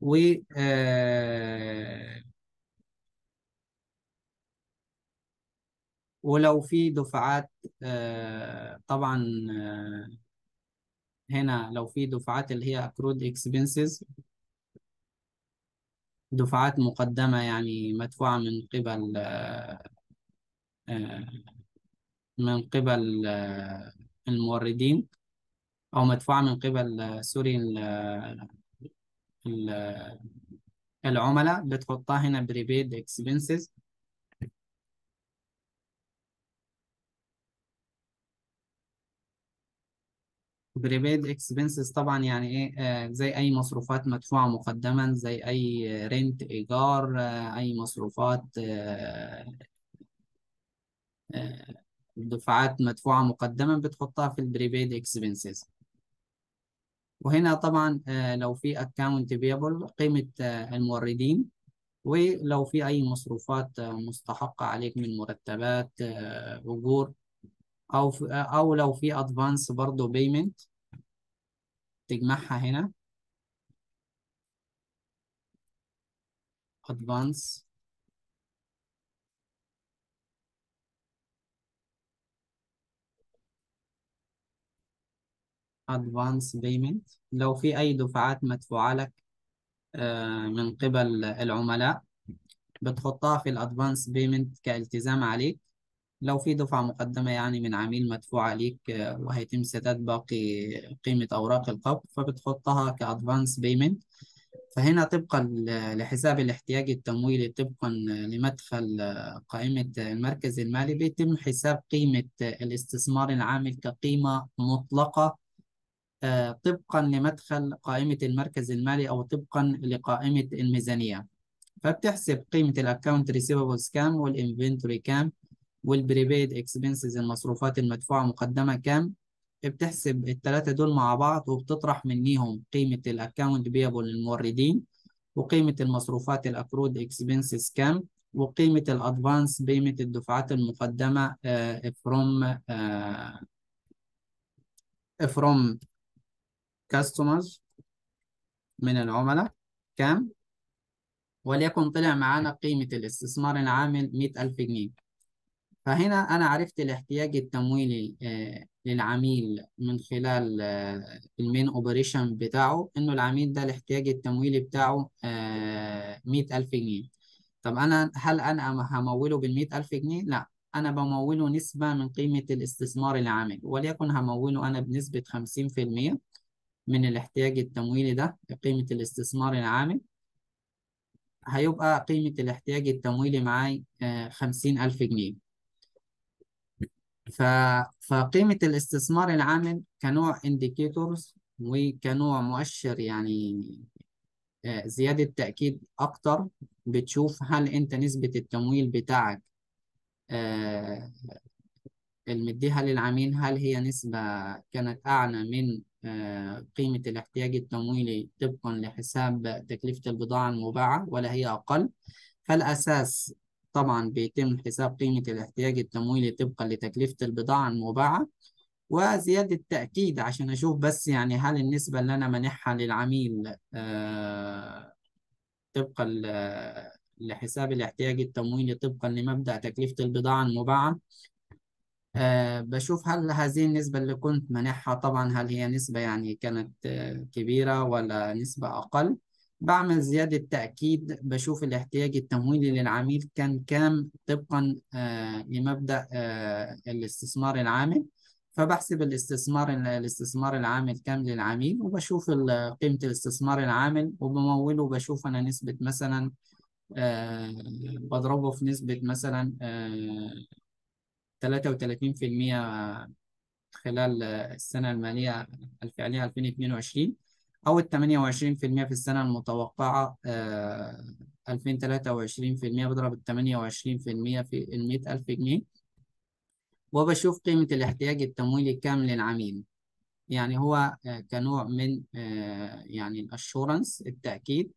و آه ولو في دفعات آه طبعا آه هنا لو في دفعات اللي هي accrued expenses دفعات مقدمة يعني مدفوعة من قبل آه من قبل آه الموردين أو مدفوعة من قبل آه sorry العملاء بتحطها هنا prepaid expenses. prepaid expenses طبعا يعني إيه آه زي أي مصروفات مدفوعة مقدما زي أي rent إيجار آه أي مصروفات آه آه دفعات مدفوعة مقدما بتحطها في ال prepaid expenses وهنا طبعا آه لو في account payable قيمة آه الموردين. ولو في أي مصروفات مستحقة عليك من مرتبات أجور. أو أو لو في advance برضه payment تجمعها هنا. Advance. Advance payment. لو في أي دفعات مدفوعة لك آه، من قبل العملاء بتحطها في ال advance payment كالتزام عليك. لو في دفعة مقدمة يعني من عميل مدفوعة ليك آه، وهيتم سداد باقي قيمة أوراق القبض فبتحطها ك advance payment فهنا طبقا لحساب الاحتياج التمويلي طبقا لمدخل آه، قائمة المركز المالي بيتم حساب قيمة الاستثمار العامل كقيمة مطلقة آه، طبقا لمدخل قائمة المركز المالي أو طبقا لقائمة الميزانية. فبتحسب قيمة ال account receivables كام وال inventory كام وال prepaid expenses المصروفات المدفوعة مقدمة كام؟ بتحسب الثلاثة دول مع بعض وبتطرح منيهم قيمة ال account payable للموردين وقيمة المصروفات ال accrued expenses كام؟ وقيمة ال advance payment الدفعات المقدمة from from customers من العملاء كام؟ وليكن طلع معانا قيمة الاستثمار العامل 100000 جنيه. فهنا أنا عرفت الاحتياج التمويلي آه، للعميل من خلال آه، ال main operation بتاعه إنه العميل ده الاحتياج التمويلي بتاعه مية ألف جنيه. طب أنا هل أنا هموله بالمية ألف جنيه؟ لا. أنا بموله نسبة من قيمة الاستثمار العامل وليكن هموله أنا بنسبة خمسين في المية من الاحتياج التمويلي ده قيمة الاستثمار العامل. هيبقى قيمة الاحتياج التمويلي معاي خمسين ألف جنيه. ف... فقيمة الاستثمار العامل كنوع indicators وكنوع مؤشر يعني آه، زيادة تأكيد أكتر. بتشوف هل أنت نسبة التمويل بتاعك آه، المديها للعميل هل هي نسبة كانت أعلى من آه، قيمة الاحتياج التمويلي طبقا لحساب تكلفة البضاعة المباعة ولا هي أقل؟ فالأساس طبعا بيتم حساب قيمة الاحتياج التمويلي طبقا لتكلفة البضاعة المباعة وزيادة تأكيد عشان أشوف بس يعني هل النسبة اللي أنا مانحها للعميل آه، طبقا لحساب الاحتياج التمويلي طبقا لمبدأ تكلفة البضاعة المباعة أه بشوف هل هذه النسبة اللي كنت مانحها طبعا هل هي نسبة يعني كانت أه كبيرة ولا نسبة أقل. بعمل زيادة تأكيد بشوف الاحتياج التمويلي للعميل كان كام طبقا أه لمبدأ أه الاستثمار العامل. فبحسب الاستثمار الاستثمار العامل كام للعميل وبشوف قيمة الاستثمار العامل وبموله بشوف أنا نسبة مثلا أه بضربه في نسبة مثلا أه 33% خلال السنة المالية الفعلية 2022 أو ال 28% في السنة المتوقعة آه، 2023% بضرب ال 28% في ال 100000 جنيه. وبشوف قيمة الاحتياج التمويلي كام للعميل. يعني هو آه، كنوع من آه، يعني الأشورنس التأكيد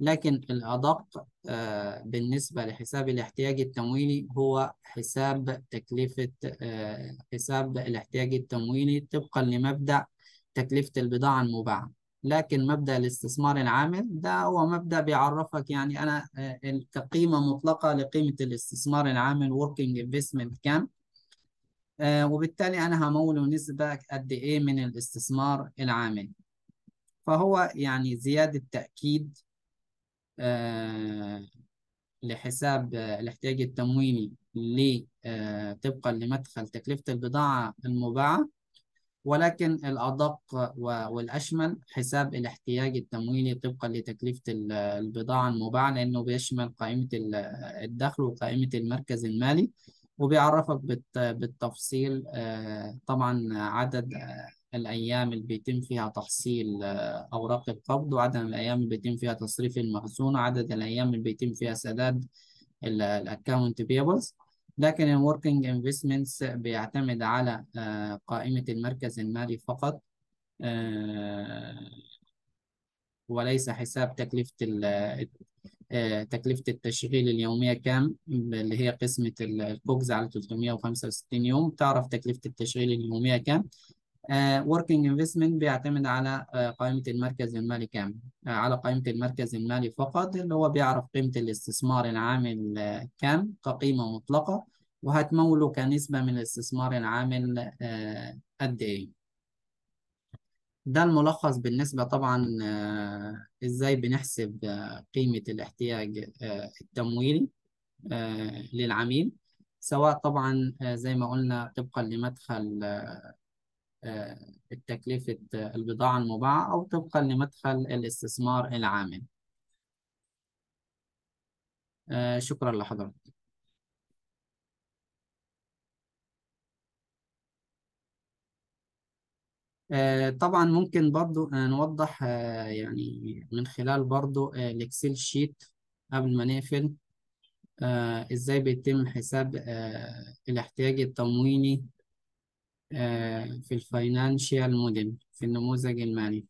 لكن الأدق آه، بالنسبة لحساب الاحتياج التمويلي هو حساب تكلفة آه، حساب الاحتياج التمويلي طبقا لمبدأ تكلفة البضاعة المباعة. لكن مبدأ الاستثمار العامل ده هو مبدأ بيعرفك يعني أنا آه، كقيمة مطلقة لقيمة الاستثمار العامل working investment كام آه، وبالتالي أنا هموله نسبة قد إيه من الاستثمار العامل. فهو يعني زيادة تأكيد آه، لحساب الاحتياج آه، طبقا لمدخل تكلفة البضاعة المباعة. ولكن الأدق والأشمل حساب الاحتياج التمويني طبقا لتكلفة ال- البضاعة المباعة لأنه بيشمل قائمة ال- الدخل وقائمة المركز المالي. وبيعرفك بالت- بالتفصيل آه، طبعا عدد آه، الأيام اللي بيتم فيها تحصيل آه، أوراق القبض وعدد الأيام اللي بيتم فيها تصريف المخزون وعدد الأيام اللي بيتم فيها سداد ال account payables لكن ال working investments بيعتمد على آه، قائمة المركز المالي فقط آه، وليس حساب تكلفة آه، تكلفة التشغيل اليومية كام اللي هي قسمة ال- COGS على 365 يوم تعرف تكلفة التشغيل اليومية كام؟ working investment بيعتمد على آه، قائمة المركز المالي كام؟ آه، على قائمة المركز المالي فقط اللي هو بيعرف قيمة الاستثمار العامل آه، كام؟ كقيمة مطلقة وهتموله كنسبة من الاستثمار العامل آه، قد إيه. ده الملخص بالنسبة طبعا آه، إزاي بنحسب آه، قيمة الاحتياج آه، التمويلي آه، للعميل. سواء طبعا آه، زي ما قلنا طبقا لمدخل آه، التكلفة البضاعة المباعة أو طبقا لمدخل الاستثمار العامل. آه، شكرا لحضرتك. آه، طبعا ممكن برضو آه، نوضح آه، يعني من خلال برضو ال Excel sheet قبل ما نقفل إزاي بيتم حساب الاحتياج التمويلي في ال financial model في النموذج المالي.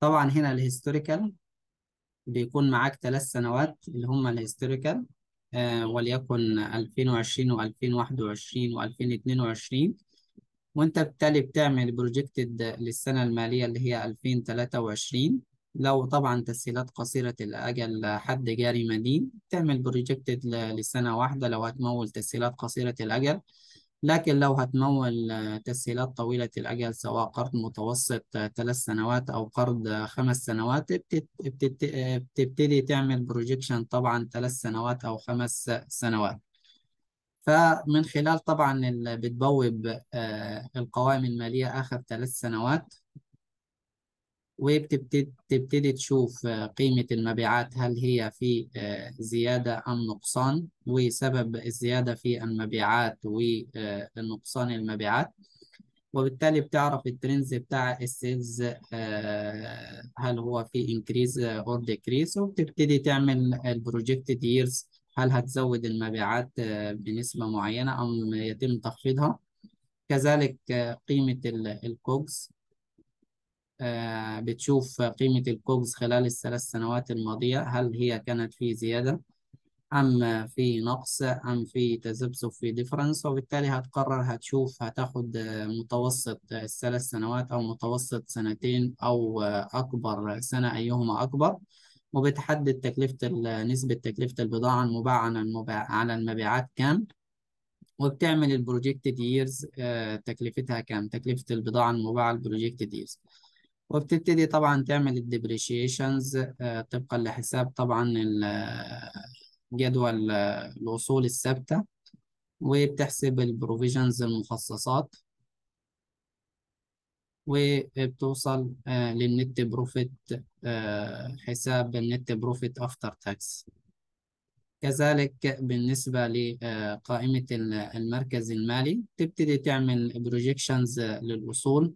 طبعا هنا ال historical بيكون معاك ثلاث سنوات اللي هم ال historical آه وليكن 2020 و2021 و2022 وانت بالتالي بتعمل projected للسنة المالية اللي هي 2023 لو طبعا تسهيلات قصيرة الأجل حد جاري مدين تعمل projected لسنة واحدة لو هتمول تسهيلات قصيرة الأجل لكن لو هتمول تسهيلات طويلة الأجل سواء قرض متوسط ثلاث سنوات أو قرض خمس سنوات بتبتدي تعمل بروجيكشن طبعا ثلاث سنوات أو خمس سنوات. فمن خلال طبعا بتبوب آه، القوائم المالية آخر ثلاث سنوات. وبتبتدي تشوف آه، قيمة المبيعات هل هي في آه، زيادة أم نقصان؟ وسبب الزيادة في المبيعات ونقصان المبيعات. وبالتالي بتعرف ال trends بتاع ال sales هل هو في increase or decrease وبتبتدي تعمل ال projected years هل هتزود المبيعات آه، بنسبة معينة أم يتم تخفيضها؟ كذلك قيمة ال COGS آه، بتشوف قيمة ال COGS خلال الثلاث سنوات الماضية هل هي كانت في زيادة أم في نقص أم في تذبذب في difference وبالتالي هتقرر هتشوف هتاخد متوسط الثلاث سنوات أو متوسط سنتين أو أكبر سنة أيهما أكبر. وبتحدد تكلفة نسبة تكلفة البضاعة المباعة على المبيعات كام. وبتعمل ال projected years آه، تكلفتها كام تكلفة البضاعة المباعة ال projected years وبتبتدي طبعا تعمل ال depreciations آه، طبقا لحساب طبعا جدول الأصول الثابتة وبتحسب ال provisions المخصصات وبتوصل آه، لل net profit آه، حساب ال net profit after tax كذلك بالنسبة لقائمة المركز المالي تبتدي تعمل projections للأصول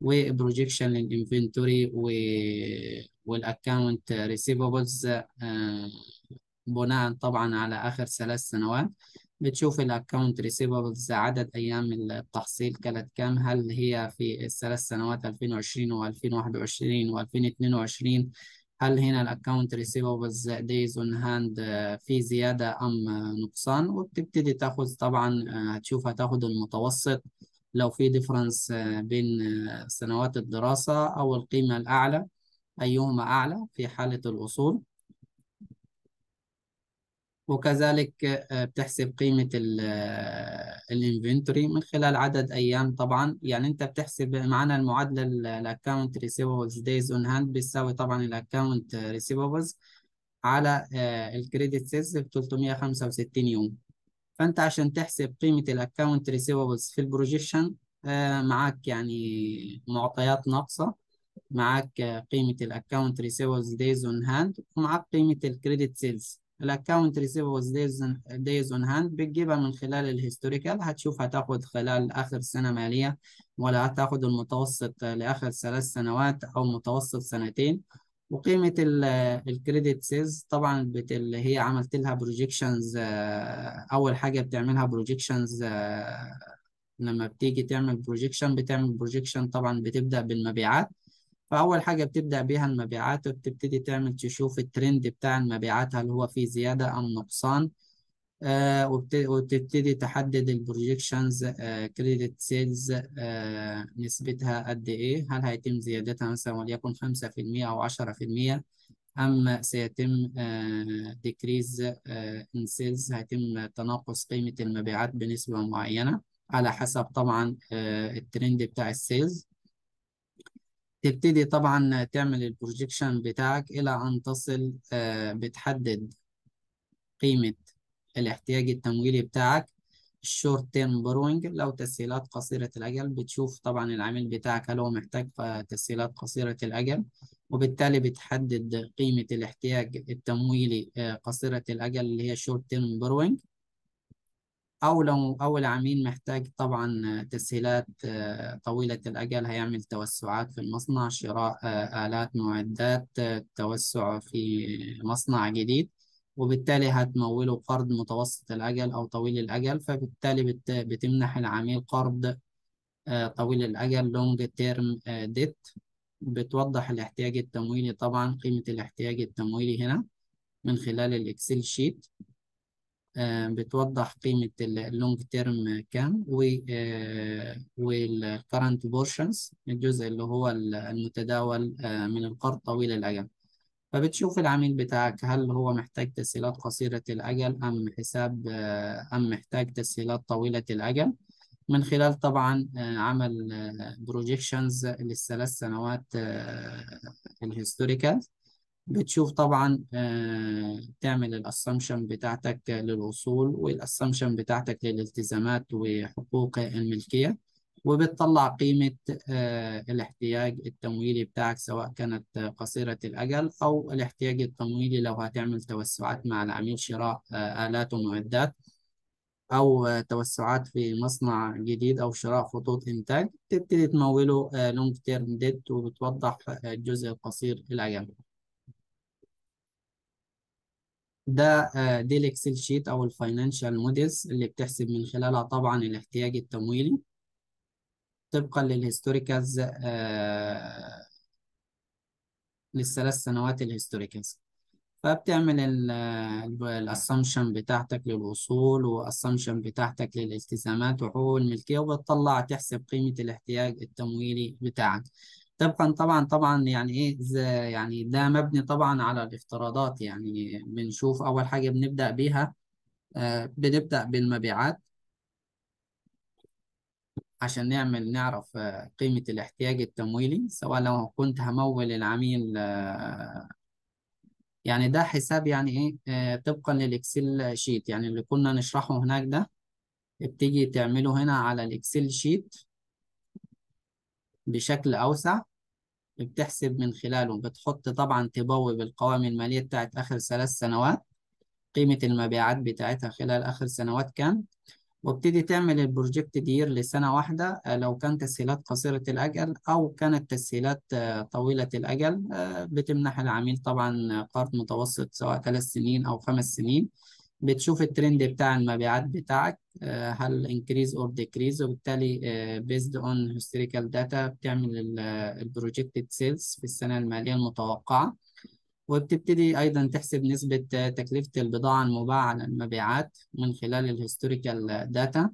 و projection لل inventory وال account receivables بناء طبعا على آخر ثلاث سنوات. بتشوف ال account receivables عدد أيام التحصيل كانت كام؟ هل هي في الثلاث سنوات 2020 و2021 و2022 هل هنا ال account receivables days on hand في زيادة أم نقصان؟ وبتبتدي تاخذ طبعا آه، هتشوف هتاخذ المتوسط. لو في difference آه، بين آه، سنوات الدراسة أو القيمة الأعلى أيهما أعلى في حالة الأصول وكذلك آه، بتحسب قيمة ال inventory من خلال عدد أيام طبعا. يعني أنت بتحسب معنا المعادلة ال account receivables days on hand بيساوي طبعا ال account receivables على ال credit sales ب 365 يوم. فأنت عشان تحسب قيمة ال account receivables في ال projection آه، معاك يعني معطيات ناقصة معاك قيمة ال account receivables days on hand ومعاك قيمة ال credit sales ال account receivables days on hand بتجيبها من خلال ال historical هتشوف هتاخد خلال آخر سنة مالية ولا هتاخد المتوسط لآخر ثلاث سنوات أو متوسط سنتين. وقيمة ال credit sales طبعا. اللي هي عملت لها projections آه، أول حاجة بتعملها projections آه، لما بتيجي تعمل projection بتعمل projection طبعا بتبدأ بالمبيعات فأول حاجة بتبدأ بيها المبيعات وبتبتدي تعمل تشوف الترند بتاع المبيعات هل هو في زيادة أم نقصان آه وتبتدي تحدد ال projections credit sales نسبتها قد إيه؟ هل هيتم زيادتها مثلا وليكن 5% أو 10% أم سيتم decrease in sales هيتم تناقص قيمة المبيعات بنسبة معينة؟ على حسب طبعا آه الترند بتاع ال sales تبتدي طبعا تعمل ال projection بتاعك إلى أن تصل آه، بتحدد قيمة الاحتياج التمويلي بتاعك ال short term borrowing لو تسهيلات قصيرة الأجل بتشوف طبعا العميل بتاعك هل هو محتاج تسهيلات قصيرة الأجل وبالتالي بتحدد قيمة الاحتياج التمويلي آه، قصيرة الأجل اللي هي short term borrowing أو لو أول عميل محتاج طبعا تسهيلات آه، طويلة الأجل هيعمل توسعات في المصنع شراء آه، آلات معدات توسع في مصنع جديد. وبالتالي هتموله قرض متوسط الأجل أو طويل الأجل فبالتالي بت- بتمنح العميل قرض طويل الأجل لونج تيرم ديت بتوضح الاحتياج التمويلي طبعا قيمة الاحتياج التمويلي هنا من خلال ال Excel sheet آه، بتوضح قيمة ال long term كام وال current portions الجزء اللي هو المتداول آه، من القرض طويل الأجل. فبتشوف العميل بتاعك هل هو محتاج تسهيلات قصيرة الأجل أم حساب آه، أم محتاج تسهيلات طويلة الأجل. من خلال طبعا عمل projections للثلاث سنوات ال historical بتشوف طبعا آه، تعمل ال assumption بتاعتك للأصول وال assumption بتاعتك للالتزامات وحقوق الملكية. وبتطلع قيمة آه، الاحتياج التمويلي بتاعك سواء كانت قصيرة الأجل أو الاحتياج التمويلي لو هتعمل توسعات مع العميل شراء آه، آلات ومعدات أو توسعات في مصنع جديد أو شراء خطوط إنتاج تبتدي تموله long term debt وبتوضح آه، الجزء القصير الأجل. ده دي ال Excel sheet أو ال financial models اللي بتحسب من خلالها طبعا الاحتياج التمويلي. طبقا لل historicals آه، للثلاث سنوات ال historicals فبتعمل ال assumption بتاعتك للأصول وال assumption بتاعتك للالتزامات وحقوق الملكية وبتطلع تحسب قيمة الاحتياج التمويلي بتاعك. طبقا طبعا طبعا يعني إيه يعني ده مبني طبعا على الافتراضات. يعني بنشوف أول حاجة بنبدأ بيها آه، بنبدأ بالمبيعات. عشان نعمل نعرف آه، قيمة الاحتياج التمويلي سواء لو كنت همول العميل آه، يعني ده حساب يعني إيه آه، طبقا لل Excel sheet. يعني اللي كنا نشرحه هناك ده بتيجي تعمله هنا على ال Excel sheet بشكل أوسع بتحسب من خلاله. بتحط طبعا تبوب القوائم المالية بتاعت آخر ثلاث سنوات. قيمة المبيعات بتاعتها خلال آخر سنوات كام؟ وابتدي تعمل ال projected year لسنة واحدة آه، لو كان تسهيلات قصيرة الأجل أو كانت تسهيلات آه، طويلة الأجل آه، بتمنح العميل طبعا قرض متوسط سواء ثلاث سنين أو خمس سنين. بتشوف الترند بتاع المبيعات بتاعك هل increase or decrease وبالتالي based on historical data بتعمل ال projected sales في السنة المالية المتوقعة. وبتبتدي أيضا تحسب نسبة تكلفة البضاعة المباعة على المبيعات من خلال ال historical data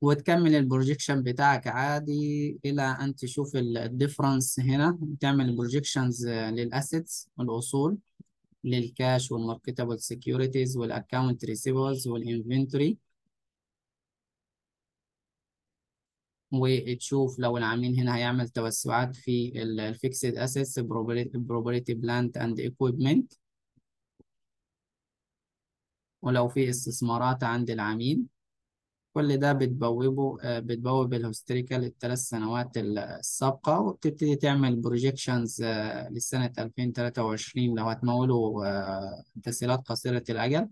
وتكمل ال projection بتاعك عادي إلى أن تشوف ال difference هنا. تعمل projections لل assets الأصول للكاش والماركتابل سيكيورتيز والأكاونت ريسيفبلز والإنفنتوري وتشوف لو العميل هنا هيعمل توسعات في ال fixed assets property plant and equipment. ولو في استثمارات عند العميل. كل ده بتبوبه آه، بتبوب ال historical الثلاث سنوات السابقة وبتبتدي تعمل projections لسنة 2023 لو هتموله آه، تسهيلات قصيرة الأجل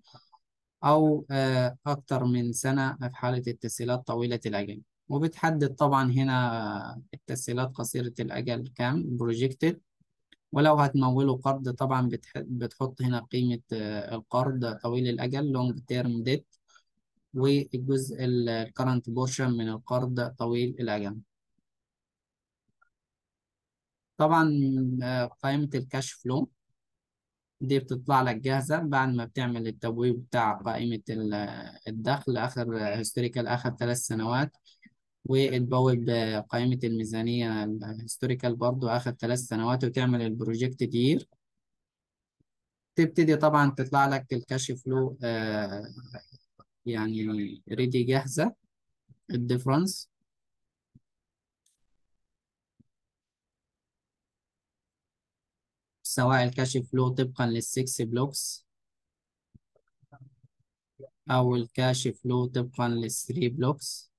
أو آه، أكتر من سنة في حالة التسهيلات طويلة الأجل. وبتحدد طبعا هنا التسهيلات قصيرة الأجل كام؟ projected ولو هتموله قرض طبعا بتح- بتحط هنا قيمة آه، القرض طويل الأجل long term debt والجزء ال current portion من القرض طويل الأجل. طبعا آه، قائمة ال cash flow دي بتطلع لك جاهزة بعد ما بتعمل التبويب بتاع قائمة ال- الدخل آخر historical آخر ثلاث سنوات. وتبوب آه، قائمة الميزانية ال historical برضو آخر ثلاث سنوات وتعمل ال projected year. تبتدي طبعا تطلع لك ال cash flow آه، يعني ready جاهزة ال difference. سواء ال cash flow طبقا لل six blocks أو ال cash flow طبقا لل three blocks.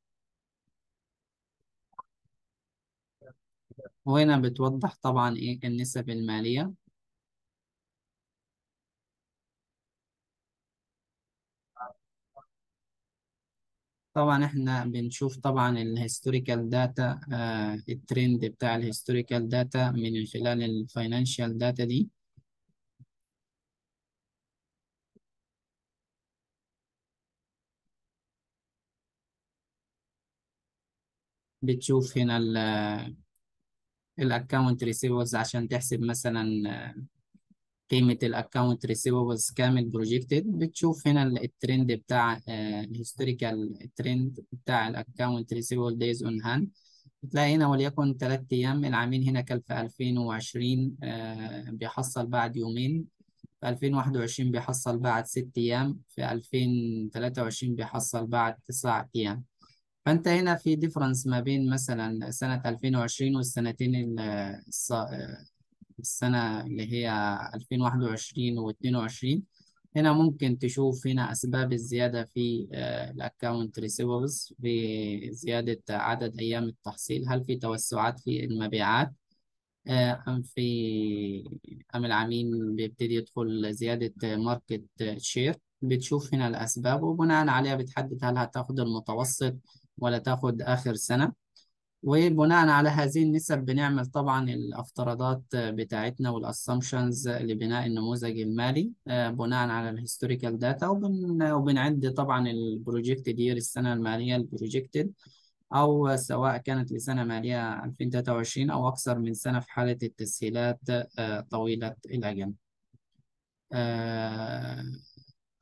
وهنا بتوضح طبعا إيه النسب المالية. طبعا إحنا بنشوف طبعا ال historical data آه الترند بتاع ال historical data من خلال ال financial data دي. بتشوف هنا ال account receivables عشان تحسب مثلا قيمة ال account receivables كام ال projected بتشوف هنا الترند بتاع ال historical ال trend بتاع ال account receivable days on hand بتلاقي هنا وليكن ثلاث أيام العميل هنا كان في 2020 آه، بيحصل بعد يومين. في 2021 بيحصل بعد ست أيام. في 2023 بيحصل بعد تسع أيام. فأنت هنا في difference ما بين مثلا سنة 2020 والسنتين السنة اللي هي 2021 و 22 هنا ممكن تشوف هنا أسباب الزيادة في ال account receivables في زيادة عدد أيام التحصيل. هل في توسعات في المبيعات؟ آه، أم في أم العميل بيبتدي يدخل زيادة market share بتشوف هنا الأسباب وبناء عليها بتحدد هل هتاخد المتوسط ولا تاخد آخر سنة. وبناء على هذه النسب بنعمل طبعا الافتراضات بتاعتنا وال assumptions لبناء النموذج المالي آه، بناء على ال historical data وبن وبنعد طبعا ال projected year السنة المالية ال projected أو سواء كانت لسنة مالية 2023 أو أكثر من سنة في حالة التسهيلات آه، طويلة الاجل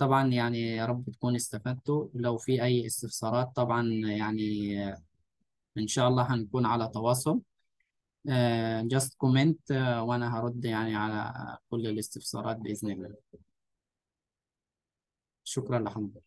طبعا يعني يا رب تكونوا استفدتوا. لو في أي استفسارات طبعا يعني إن شاء الله هنكون على تواصل. just comment وأنا هرد يعني على كل الاستفسارات بإذن الله. شكرا لحضرتك